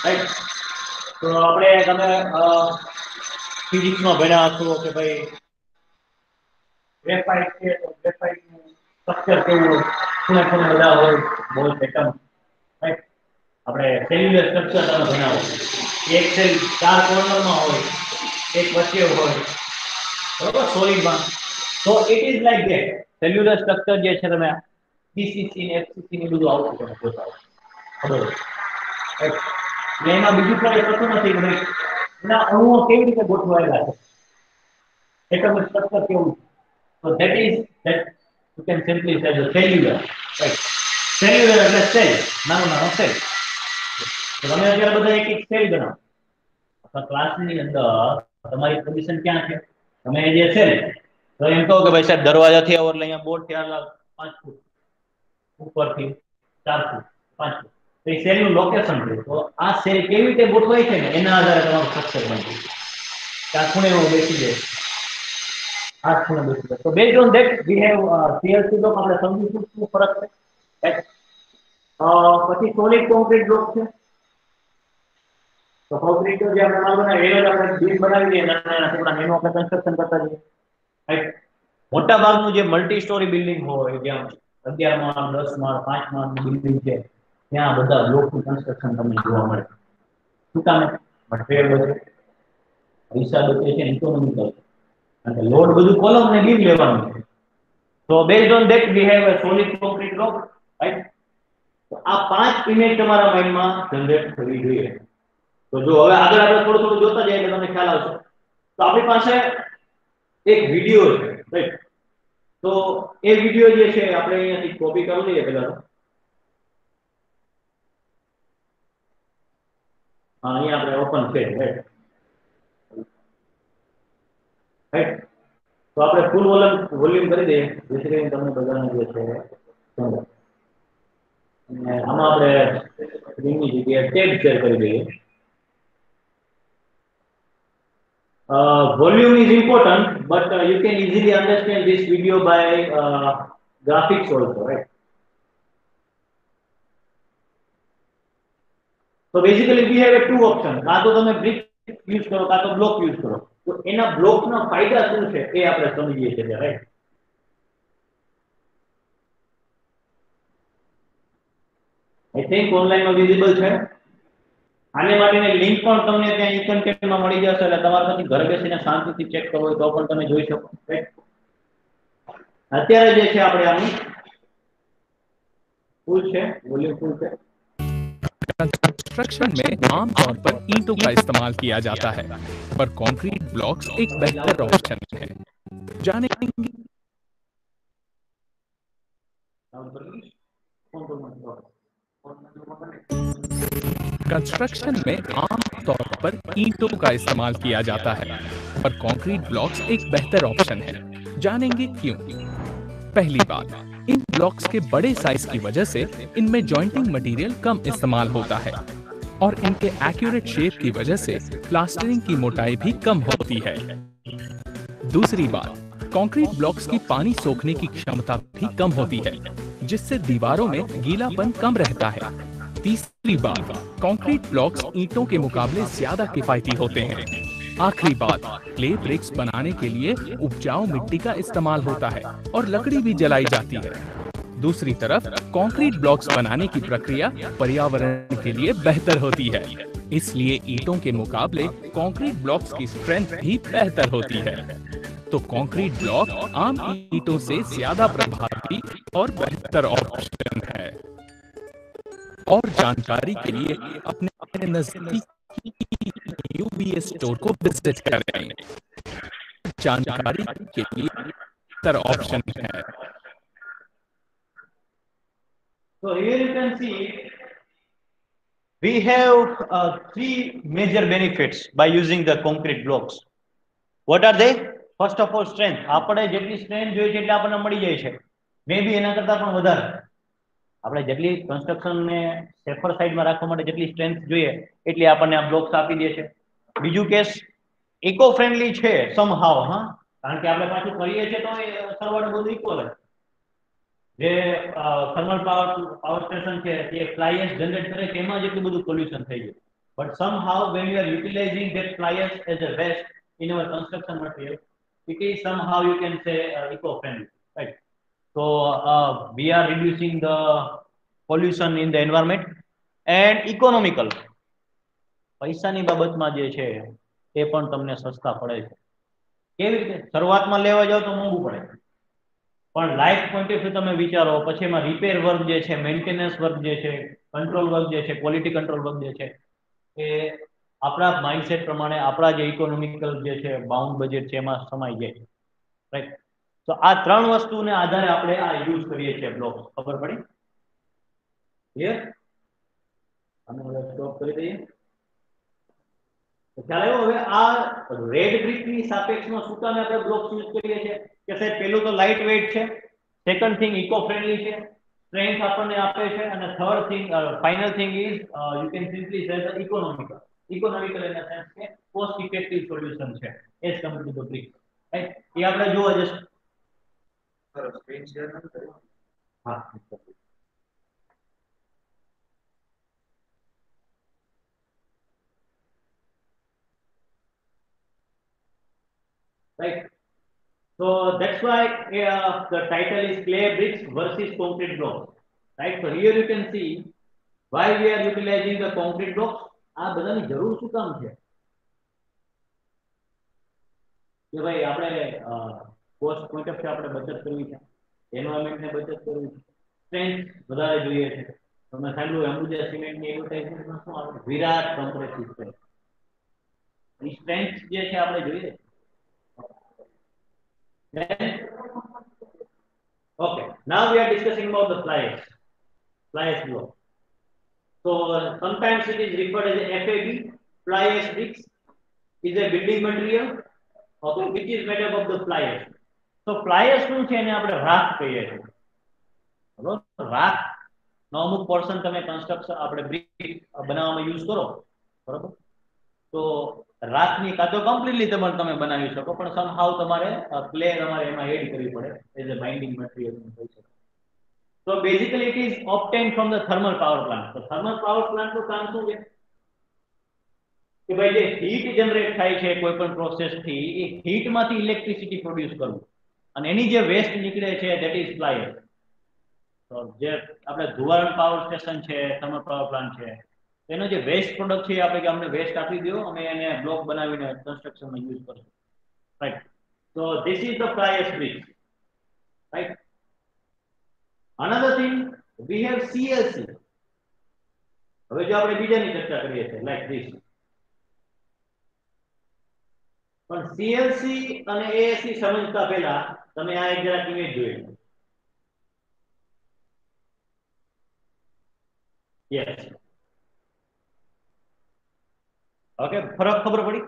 રાઈટ તો આપણે તમે ફિઝિક્સમાં ભણ્યા હશો કે ભાઈ ગ્રેફાઇટ છે તો ગ્રેફાઇટનું સ્ટ્રક્ચર કેવું હોય ખૂણા ખૂણે બધા હોય બોલ પેટર્ન રાઈટ આપણે સેલ્યુલર સ્ટ્રક્ચર તમે ભણાવો એક સેલ ચાર કોર્નરમાં હોય એક વચ્ચે હોય બરોબર સોલિડમાં તો it is like that cellular structure જે છે તમે બીસીસી ને એફસીસી ને બધું આવતું તમે જોતા બરોબર એટલે એમાં બીજું કઈ થતું નથી કે ભાઈ એના અણુઓ કેવી રીતે ગોઠવાયેલા છે એટમ સ્ટ્રક્ચર કેવું તો that is that you can simply say the cellular right cellular એટલે સેલ નાનો નાનો સેલ તો તમે અત્યારે બધા એક એક સેલ બનાવો. આપણા ક્લાસની અંદર તમારી પોઝિશન ક્યાં છે? તમે જે છે તો એમ કહો કે ભાઈ સાહેબ દરવાજાથી એટલે અહીંયા બોર્ડ ત્યાં પાંચ ફૂટ. ઉપરથી ચાર ફૂટ. પાંચ ફૂટ. તો એ સેલનું લોકેશન છે. તો આ સેલ કેવી રીતે ગોઠવાય છે ને? એના આધારે તમારું સ્ટ્રક્ચર બનશે. ચાર ખૂણે બેસી જાય. આ ખૂણે બેસી તો base on that we have CLC block આપણે સમજીશું શું ફરક છે. પછી સોલિડ કોન્ક્રીટ બ્લોક છે. તો કોન્ક્રીટ જે આપણે માલ બનાવીએ એનો આપણે બીમ બનાવી દઈએ, નાના નાના ટુકડા આપણે કન્સ્ટ્રક્શન કરતા જઈએ. રાઈટ મોટા ભાગનું જે મલ્ટી સ્ટોરી બિલ્ડિંગ હોય, જ્યાં અગિયાર માળ દસ માળ પાંચ માળ બિલ્ડિંગ છે, ત્યાં બધા બ્લોકનું કન્સ્ટ્રક્શન તમને જોવા મળે. શું કામે? મટીરિયલ બચે પૈસા બચે છે ઇકોનોમિકલ અને લોડ બધું કોલમ ને બીમ લેવાનું છે. તો based on that we have a solid concrete block right તો આ પાંચ ઇમેજ તમારા માઇન્ડમાં જનરેટ થવી જોઈએ. તો જો હવે આગળ આપણે થોડું થોડું જોતા જઈએ એટલે તમને ખ્યાલ આવશે. તો આપણી પાસે એક વીડિયો છે રાઈટ તો એ વીડિયો જે છે, આપણે અહીંયાથી કોપી કરી લઈએ પહેલા તો. અહીંયા આપણે ઓપન છે રાઈટ રાઈટ તો આપણે ફૂલ વોલ્યુમ વોલ્યુમ કરી દઈએ જેથી કરીને તમને બધાને જે છે સમજાય અને આમાં આપણે સ્ક્રીનની જગ્યાએ ટેગ શેર કરી દઈએ Uh, volume is important, but uh, you can easily understand this video by uh, graphics also, right? So તો basically we have two option કાં તો તમે બ્રિક યુઝ કરો કાં તો બ્લોક યુઝ કરો તો એના બ્લોકના ફાયદા શું છે એ આપણે સમજીએ છીએ રાઈટ આઈ થિંક ઓનલાઈનમાં વિઝિબલ છે. આને માટેની લિંક પણ તમને ત્યાં ઈ માં મળી જશે એટલે તમારે પછી ઘરે બેસીને શાંતિથી ચેક કરવો હોય તો પણ તમે જોઈ શકો અત્યારે જે છે આપણે આનું, ફૂલ છે વોલ્યુમ ફૂલ છે. कंस्ट्रक्शन में आमतौर पर ईंटों का इस्तेमाल किया जाता है, पर कंक्रीट ब्लॉक्स एक बेहतर ऑप्शन है। जाने कंस्ट्रक्शन में आमतौर पर ईंटों का इस्तेमाल किया जाता है, पर कंक्रीट ब्लॉक्स एक बेहतर ऑप्शन है। जानेंगे क्यों? पहली बात इन ब्लॉक्स के बड़े साइज़ की वजह से इनमें जॉइंटिंग मटेरियल कम इस्तेमाल होता है और इनके एक्यूरेट शेप की वजह से प्लास्टरिंग की मोटाई भी कम होती है। दूसरी बात कंक्रीट ब्लॉक्स की पानी सोखने की क्षमता भी कम होती है, जिससे दीवारों में गीलापन कम रहता है। तीसरी बात कंक्रीट ब्लॉक्स ईंटों के मुकाबले ज़्यादा किफायती होते हैं। आखिरी बात क्ले ब्रिक्स बनाने के लिए उपजाऊ मिट्टी का इस्तेमाल होता है और लकड़ी भी जलाई जाती है। दूसरी तरफ़ कंक्रीट ब्लॉक्स बनाने की प्रक्रिया पर्यावरण के लिए बेहतर होती है। इसलिए ईटों के मुकाबले कंक्रीट ब्लॉक्स की स्ट्रेंथ भी बेहतर होती है। तो कंक्रीट ब्लॉक आम ईटों से ज़्यादा प्रभावी और बेहतर ऑप्शन है। और जानकारी के लिए अपने नजदीकी यूबीएस स्टोर को विजिट करें जानकारी के लिए बेहतर ऑप्शन है So here you can see we have uh, three major benefits by using the concrete blocks. What are they? First of all, strength. આપણે જેટલી સ્ટ્રેન્થ જોઈએ છે એટલે આપણને મળી જાય છે મે બી એના કરતા પણ વધારે આપણે જેટલી કન્સ્ટ્રક્શન ને સેફર સાઈડમાં રાખવા માટે જેટલી સ્ટ્રેન્થ જોઈએ, એટલી આપણને આ બ્લોક્સ આપી દે છે. બીજું કેસ ઇકો ફ્રેન્ડલી છે સમ હાવ હા. કારણ કે આપણે પાછું કરીએ છીએ તો સરવાળો બધું ઇક્વલ જ જે થર્મલ પાવર પાવર સ્ટેશન છે એ ફ્લાયર્સ જનરેટ કરે છે, એમાં જ એટલું બધું પોલ્યુશન થઈ ગયું. But somehow when you are utilizing that fly ash as a waste in our construction material it is some you you can say eco friendly right? So we are reducing the pollution in the environment and economical. પૈસાની બાબતમાં જે છે, એ પણ તમને સસ્તા પડે છે. કેવી રીતે? શરૂઆતમાં લેવા જાવ તો મોંઘું પડે. પણ લાઈફ પોઈન્ટ ઓફ તમે વિચારો, પછી એમાં રિપેર વર્ક જે છે મેન્ટેનન્સ વર્ક જે છે કંટ્રોલ વર્ક જે છે ક્વોલિટી કંટ્રોલ વર્ક જે છે, એ આપણા માઇન્ડસેટ પ્રમાણે, આપણા જે ઇકોનોમિકલ જે છે બાઉન્ડ બજેટ છે, એમાં સમાઈ જાય રાઈટ તો આ ત્રણ વસ્તુને આધારે આપણે આ યુઝ કરીએ છીએ બ્લોક ખબર પડી? ક્લિયર કરી દઈએ. ખ્યાલ આવ્યો? હવે આ રેડ બ્રિકની સાપેક્ષમાં શું યુઝ કરીએ છીએ? કે સાહેબ, પેલું તો લાઇટ વેઇટ છે. સેકન્ડ થિંગ ઇકો ફ્રેન્ડલી છે. સ્ટ્રેન્થ આપણને આપે છે. અને third thing final thing is you can simply economical economical એના કોસ્ટ ઇફેક્ટિવ સોલ્યુશન છે. એઝ કમ્પેર ટુ ધ એ આપણે જોવા જશે. સ્ક્રીન શેર નથી કર્યું હા right so that's why uh, the title is clay bricks versus concrete blocks right so here you can see why we are utilizing the concrete blocks આ બધાની જરૂર શું કામ છે કે ભાઈ આપણે કોસ્ટ પોઈન્ટ ઓફ આપણે બચત કરવી છે એન્વાયરમેન્ટ ને બચત કરવી છે સ્ટ્રેન્થ વધારે જોઈએ છે તમે સાંભળ્યું અંબુજા સિમેન્ટ ની એડવર્ટાઇઝમેન્ટમાં શું આવે વિરાટ કોમ્પ્રેસિવ સ્ટ્રેન્થ એ સ્ટ્રેન્થ જે છે આપણે જોઈએ Then, okay, now we are discussing about the flyers, flyers block. So uh, sometimes it is referred as a FAB, flyers bricks is a building material, okay, which is made up of the flyers. So flyers શું છે એને આપણે રાખ કહીએ છીએ. બરોબર? રાખ. નો અમુક પોર્શન તમે કન્સ્ટ્રક્શન આપણે બ્રિક બનાવવામાં યુઝ કરો. બરોબર? તો રાખની કાં તો કમ્પ્લીટલી તમે તમે બનાવી શકો, પણ સમહાવ તમારે ક્લે તમારે એમાં એડ કરવી પડે એઝ અ બાઇન્ડિંગ મટીરિયલ કહી શકો તો basically it is obtained from the thermal power plant તો થર્મલ પાવર પ્લાન્ટનું કામ શું છે? કે ભાઈ જે હીટ જનરેટ થાય છે કોઈ પણ પ્રોસેસથી, એ હીટમાંથી ઇલેક્ટ્રિસિટી પ્રોડ્યુસ કરવું. અને એની જે વેસ્ટ નીકળે છે ધેટ ઇઝ ફ્લાયર તો જે આપણે ધુવારણ પાવર સ્ટેશન છે થર્મલ પાવર પ્લાન્ટ છે, એનો જે વેસ્ટ પ્રોડક્ટ છે આપણે કે અમને વેસ્ટ આપી દો, અમે એને બ્લોક બનાવીને કન્સ્ટ્રક્શનમાં યુઝ કરશું. રાઈટ તો this is the fly ash right another thing we have CLC હવે જો આપણે બીજાની ચર્ચા કરીએ છીએ લાઈક ધીસ પણ સીએલસી અને એએસસી સમજતા પહેલા તમે આ એક જરાક ઇમેજ જોઈ લો. યસ ઓકે ફરક ખબર પડી?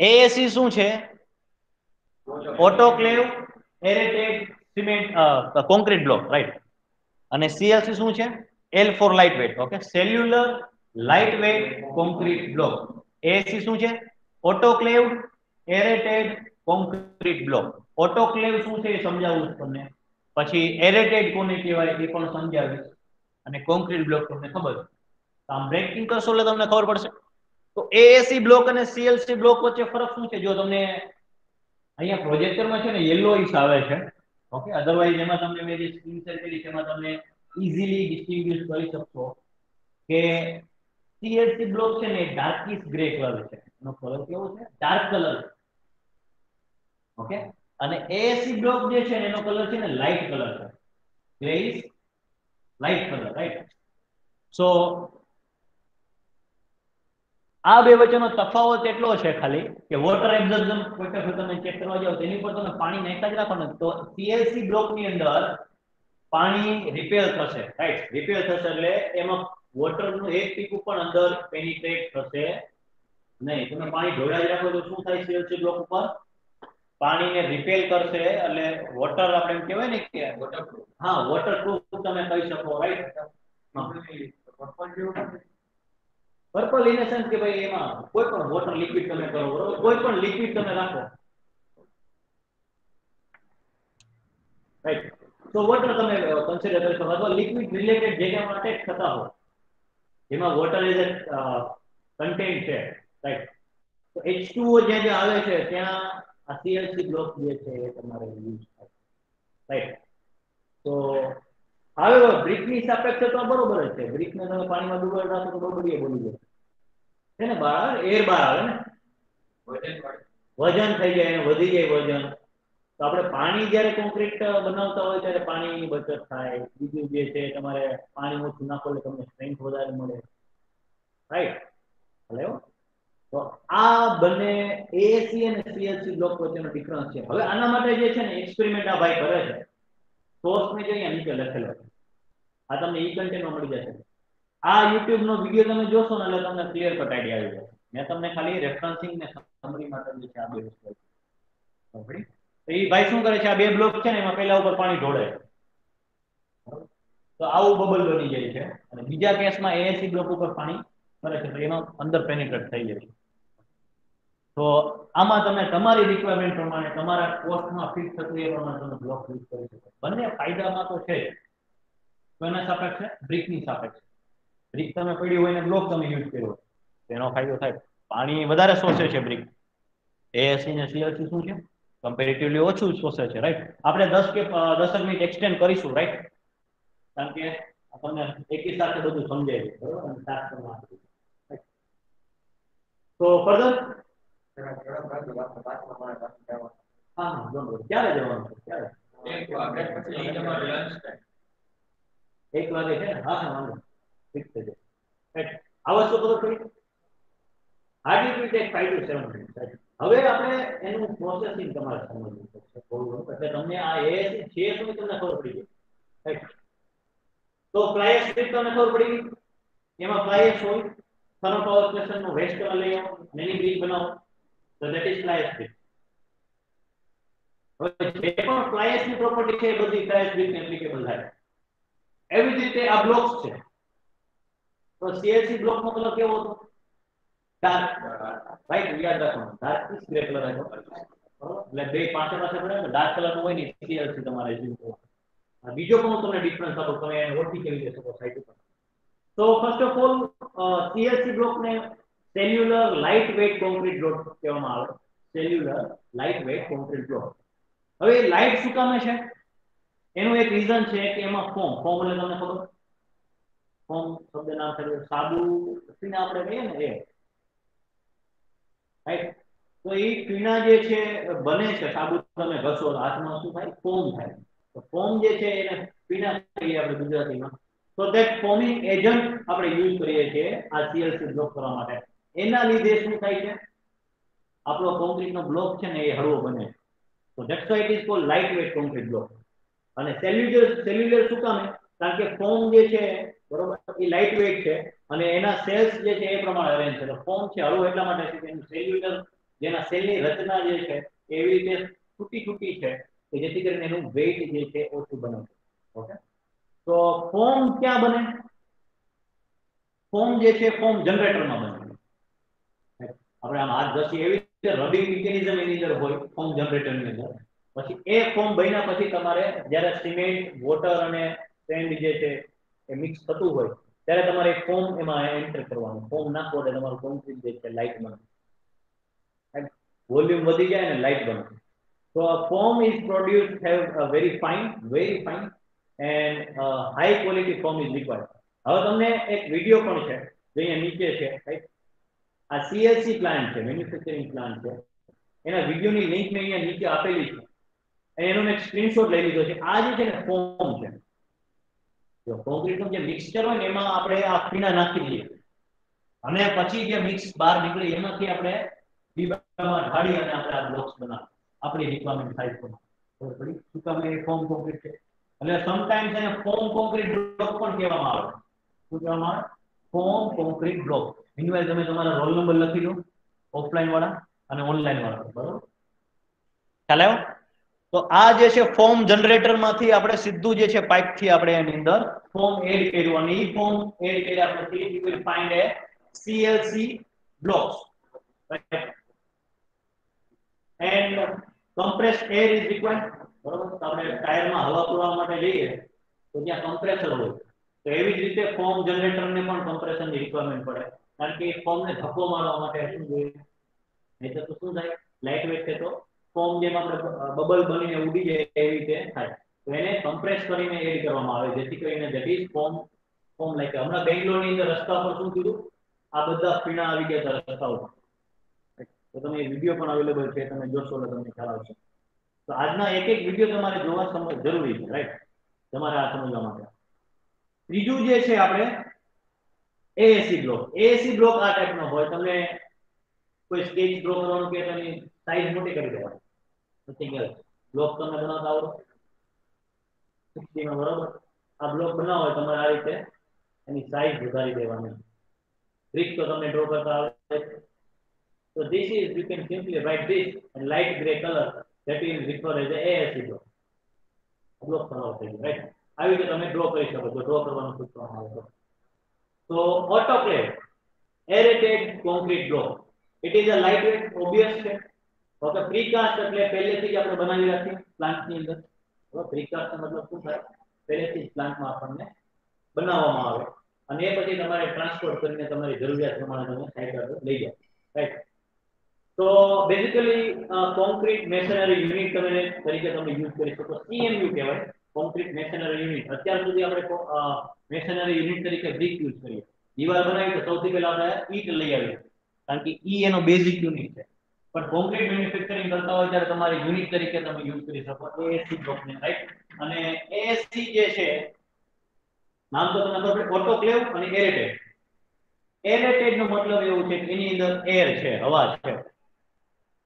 એએસસી શું છે? Autoclave aerated cement concrete block right અને સીએલસી શું છે? L for light weight okay cellular light weight concrete block ASC શું છે? Autoclaved aerated concrete block autoclave શું છે એ સમજાવું તમને. પછી એરેટેડ કોને કહેવાય એ પણ સમજાવીશ. અને કોન્ક્રીટ બ્લોક તમને ખબર આમ બ્રેકિંગ કરશો એટલે તમને ખબર પડશે. તો એએસી બ્લોક અને સીએલસી બ્લોક વચ્ચે ફરક શું છે? જો તમને અહીંયા પ્રોજેક્ટરમાં છે ને યલોઇશ આવે છે. ઓકે અધરવાઇઝ એમાં તમને મેં જે સ્ક્રીન શેર કરી એમાં તમને ઇઝીલી ડિસ્ટિંગ્વિશ કરી શકશો. કે CLC બ્લોક છે ને ડાર્કિશ ગ્રે કલર છે. એનો કલર કેવો છે? ડાર્ક કલર ઓકે અને AAC બ્લોક જે છે એનો કલર છે ને લાઇટ કલર છે. Greyish light colour right so આ બે વચ્ચેનો તફાવત એટલો છે ખાલી કે વોટર એબ્ઝોર્પ્શન વખતે તમે ચેક કરવા જાવ તેની ઉપર તમે પાણી નાખ્યા જ રાખો ને, તો સીએલસી બ્લોકની અંદર પાણી રિપેર થશે રાઈટ રિપેર થશે એટલે એમાં વોટરનું એક ટીપું પણ અંદર પેનિટ્રેટ થશે નહીં. તમે પાણી ઢોળાઈ રાખો તો શું થાય? સીએલસી બ્લોક ઉપર? પાણીને રિપેલ કરશે એટલે વોટર આપણે એમ કહેવાય ને કે હા વોટર પ્રૂફ તમે કહી શકો રાઈટ પર્પલ ઇન સેન્સ કે ભાઈ એમાં કોઈ પણ વોટર લિક્વિડ તમે કરો બરોબર? કોઈ પણ લિક્વિડ તમે રાખો. રાઈટ તો વોટર તમે કન્સિડર કરી શકો. અથવા લિક્વિડ રિલેટેડ જે કાંઈ માટે થતા હોય. જેમાં વોટર ઇઝ અ કન્ટેન્ટ છે. રાઈટ તો H2O જ્યાં જ્યાં આવે છે ત્યાં આ CLC બ્લોક જે છે એ તમારે યુઝ થાય. રાઈટ તો હવે બ્રિકની સાપેક્ષે તો બરોબર જ છે. બ્રિકને તમે પાણીમાં ડૂબાડી રાખો તો બરોબર એ બોલી જાય. છે ને બહાર એર બહાર આવે ને? વજન થઈ જાય વધી જાય વજન. તો આપણે પાણી જ્યારે કોન્ક્રીટ બનાવતા હોય ત્યારે પાણીની બચત થાય. બીજું જે છે, તમારે પાણી ઓછું નાખો એટલે તમને સ્ટ્રેન્થ વધારે મળે. રાઈટ હલો તો આ બંને એસી અને સીએસસી બ્લોક વચ્ચેનો ડિફરન્સ છે. હવે આના માટે જે છે ને એક્સપેરિમેન્ટ આ ભાઈ કરે છે. સોર્સ ને અહીંયા નીચે લખેલો છે. આ તમને ઈ કન્ટેન્ટમાં મળી જશે. આ યુટ્યુબ નો વીડિયો તમે જોશો ને, એટલે તમને ક્લિયર કટ આઈડિયા આવી જશે. મેં તમને ખાલી રેફરન્સિંગ ને સમરી માટે જે છે, આ બે વસ્તુ આપી. એ ભાઈ શું કરે છે? આ બે બ્લોક છે ને, એમાં પહેલા ઉપર પાણી ઢોળે. તો આવું બબલ બની જાય છે. અને બીજા કેસમાં એએસી બ્લોક ઉપર પાણી કરે છે, તો એનો અંદર પેનિટ્રેટ થઈ જાય છે. તો આમાં તમે તમારી રિક્વાયરમેન્ટ પ્રમાણે તમારા કોસ્ટમાં ફિટ થતું એ પ્રમાણે તમે બ્લોક યુઝ કરી શકો. બંને ફાયદામાં તો છે કોના સાપેક્ષે બ્રિકની સાપેક્ષે. બ્રિક તમે પડી હોય ને બ્લોક તમે યુઝ કર્યો તેનો ફાયદો થાય. પાણી વધારે શોષે છે બ્રિક. એએસી ને સીએલસી શું છે? કમ્પેરેટિવલી ઓછું શોષે છે રાઈટ આપણે દસ કે દસ મિનિટ એક્સટેન્ડ કરીશું રાઈટ કારણ કે આપણને એકી સાથે બધું સમજાય છે બરોબર? અને સાત કરવા તો ફર્ધર હા હા બરોબર ક્યારે જવાનું છે? ક્યારે? એક વાગે છે ને? હા હા વાંધો ફિક્સ થઈ જાય. Right. આ વસ્તુ ખબર પડી? Hardly to take five to seven minute હવે આપણે એનું પ્રોસેસિંગ તમારે સમજવું પડશે. થોડું. એટલે તમને આ એએસી છે શું તમને ખબર પડી ગઈ? તો ફ્લાયર સ્ક્રિપ્ટ તમને ખબર પડી ગઈ? એમાં ફ્લાયર્સ હોય થર્મલ પાવર સ્ટેશન નો વેસ્ટ કરવા લઈ આવો મિની બ્રિજ બનાવો. તો ધેટ ઇઝ ફ્લાયર સ્ક્રિપ્ટ હવે જે પણ ફ્લાયર્સની પ્રોપર્ટી છે એ બધી પ્રાયસ સ્ક્રિપ્ટ એપ્લિકેબલ થાય. એવી જ રીતે આ બ્લોક્સ છે. તો સીએલસી બ્લોક નો મતલબ કેવો હતો? ડાર્ક રાઈટ યાદ રાખવાનું ડાર્ક ઇઝ ગ્રે કલર બરોબર એટલે બે પાસે પાસે પડે ને ડાર્ક કલરનું હોય ને સીએલસી તમારે યુઝ આ બીજો પણ તમને ડિફરન્સ આપો, તમે એને ઓળખી કેવી રીતે શકો સાઈટ ઉપર. તો ફર્સ્ટ ઓફ ઓલ સીએલસી બ્લોકને cellular light wet concrete block કહેવામાં આવે. Cellular light wet concrete block હવે લાઇટ શું કામે છે? એનું એક રીઝન છે કે એમાં ફોર્મ ફોર્મ એટલે તમને ખબર? ફોર્મ શબ્દ નામ થયું સાબુ પીણા આપણે કહીએ ને, એ રાઈટ તો એ પીણા જે છે બને છે, સાબુ તમે ઘસો હાથમાં શું થાય? ફોમ થાય. તો ફોમ જે છે, એને પીણા કહીએ આપણે ગુજરાતીમાં. તો that ફોમિંગ એજન્ટ આપણે યુઝ કરીએ છીએ આ સીએલસી બ્લોક કરવા માટે. એના લીધે શું થાય છે? આપણો કોન્ક્રીટનો બ્લોક છે ને એ હળવો બને તો that's why it is called lightweight concrete block. અને સેલ્યુલર સેલ્યુલર શું કામે કારણ કે ફોર્મ જે છે, બરોબર, એ લાઇટ વેટ છે. અને એના સેલ્સ જે છે એ પ્રમાણે અરેન્જ છે. ફોર્મ છે હળવું એટલા માટે છે કે એનું સેલ્યુલર જેના સેલની રચના જે છે, એવી રીતે તૂટી છૂટી છે કે જેથી કરીને એનું વેઇટ જે છે ઓછું બને. ઓકે? તો ફોર્મ ક્યાં બને? ફોર્મ જે છે ફોર્મ જનરેટરમાં બને. આપણે આમ હાથ ઘસી એવી રીતે રબિંગ મિકેનિઝમ એની અંદર હોય ફોર્મ જનરેટરની અંદર. પછી એ ફોર્મ બન્યા પછી તમારે જ્યારે સિમેન્ટ વોટર અને સેન્ડ જે છે એ મિક્સ થતું હોય ત્યારે તમારે ફોર્મ એમાં એન્ટર કરવાનું. ફોર્મ નાખો એટલે તમારું કોન્ક્રીટ જે છે લાઇટ બને વોલ્યુમ વધી જાય ને લાઇટ બને તો foam is produce have very fine very fine and high quality foam is required હવે તમને એક વીડિયો પણ છે, જે અહીંયા નીચે છે રાઈટ આ સીએલસી પ્લાન્ટ છે મેન્યુફેક્ચરિંગ પ્લાન્ટ છે. એના વિડીયોની લિંક મેં અહીંયા નીચે આપેલી છે. અને એનો મેં સ્ક્રીનશોટ લઈ લીધો છે. આ જે છે ને ફોર્મ છે જો કોન્ક્રીટનું જે મિક્સચર હોય એમાં આપણે આ પીણા નાખી દઈએ. અને પછી જે મિક્સ બહાર નીકળે એમાંથી આપણે ડીબામાં ઢાળી અને આપણે આ બ્લોક્સ બનાવ આપણી રિક્વાયરમેન્ટ થાય પ્રમાણે ખબર પડી? શું એ ફોર્મ કોન્ક્રીટ છે? એટલે સમટાઈમ્સ એને ફોર્મ કોન્ક્રીટ બ્લોક પણ કહેવામાં આવે. શું કહેવામાં આવે? ફોર્મ કોન્ક્રીટ બ્લોક મીનવાઇલ તમે તમારા રોલ નંબર લખી લો ઓફલાઈન વાળા અને ઓનલાઈન વાળા. બરોબર? ખ્યાલ આવ્યો તો આ જે છે ફોર્મ જનરેટરમાંથી આપણે સીધું જે છે પાઇપથી આપણે એની અંદર ફોર્મ એડ કર્યું. અને ઈ ફોર્મ એડ કર્યા પછી you will find a CLC blocks. And compressed air is required. બરોબર? આપણે ટાયરમાં હવા પુરવા માટે જઈએ, તો ત્યાં કમ્પ્રેસર હોય. તો એવી જ રીતે ફોર્મ જનરેટરને પણ કમ્પ્રેશનની રિક્વાયરમેન્ટ પડે. કારણ કે ફોર્મને ધક્કો મારવા માટે શું જોઈએ? નહીં તો શું થાય? લાઇટ વેટ છે તો ફોર્મ જેમ આપણે બબલ બનીને ઉડી જાય એવી રીતે થાય. તો એને કમ્પ્રેસ કરીને એડ કરવામાં આવે. જેથી કરીને that is foam foam like હમણાં બેંગ્લોરની અંદર રસ્તા પર શું કીધું આ બધા પીણા આવી ગયા હતા રસ્તા ઉપર તો તમે વીડિયો પણ અવેલેબલ છે, તમે જોશો એટલે તમને ખ્યાલ આવશે. તો આજના એક એક વીડિયો તમારે જોવા સમજ, જરૂરી છે રાઈટ તમારે આ સમજવા માટે. ત્રીજું જે છે આપણે એએસી બ્લોક એએસી બ્લોક આ ટાઈપનો હોય. તમને કોઈ સ્ટેજ ડ્રો કરવાનું કે તેની સાઈઝ મોટી કરી દેવાની. પછી કે બ્લોક તમને બનાવતા આવડો 60 માં બરાબર આ બ્લોક બનાવો હોય તમારે આ રીતે એની સાઈઝ વધારી દેવાની બ્રિક તો તમને ડ્રો કરતા આવડે so this is you can simply write this in light gray color that is referred as a ASC block block બનાવો થઈ ગયું રાઈટ આવી રીતે તમે ડ્રો કરી શકો છો ડ્રો કરવાનું સૂચવવામાં આવે તો તો autoclave aerated concrete block it is a lightweight obvious છે ઓકે પ્રીકાસ્ટ એટલે પહેલેથી જ આપણે બનાવી રાખીએ પ્લાન્ટની અંદર. બરાબર? પ્રીકાસ્ટ મતલબ શું થાય? પહેલેથી જ પ્લાન્ટમાં આપણને બનાવવામાં આવે. અને એ પછી તમારે ટ્રાન્સપોર્ટ કરીને તમારી જરૂરિયાત પ્રમાણે તમે સાઈડ પર લઈ જાઓ. રાઈટ તો બેઝિકલી કોન્ક્રીટ મેશનરી યુનિટ તમે તરીકે તમે યુઝ કરી શકો. સીએમયુ કહેવાય. કોન્ક્રીટ મેશનરી યુનિટ અત્યાર સુધી આપણે મેશનરી યુનિટ તરીકે બ્રિક યુઝ કરીએ. દિવાલ બનાવી તો સૌથી પહેલા આપણે ઈટ લઈ આવીએ. કારણ કે ઈ એનો બેઝિક યુનિટ છે. પણ કોન્ક્રીટ મેન્યુફેક્ચરિંગ કરતા હોય ત્યારે તમારે યુનિટ તરીકે તમે યુઝ કરી શકો. એસી બ્લોકને રાઈટ અને એસી જે છે, નામ તો તમને ખબર પડે ઓટોક્લેવ અને એરેટેડ એરેટેડ નો મતલબ એવું છે કે એની અંદર એર છે, હવા છે.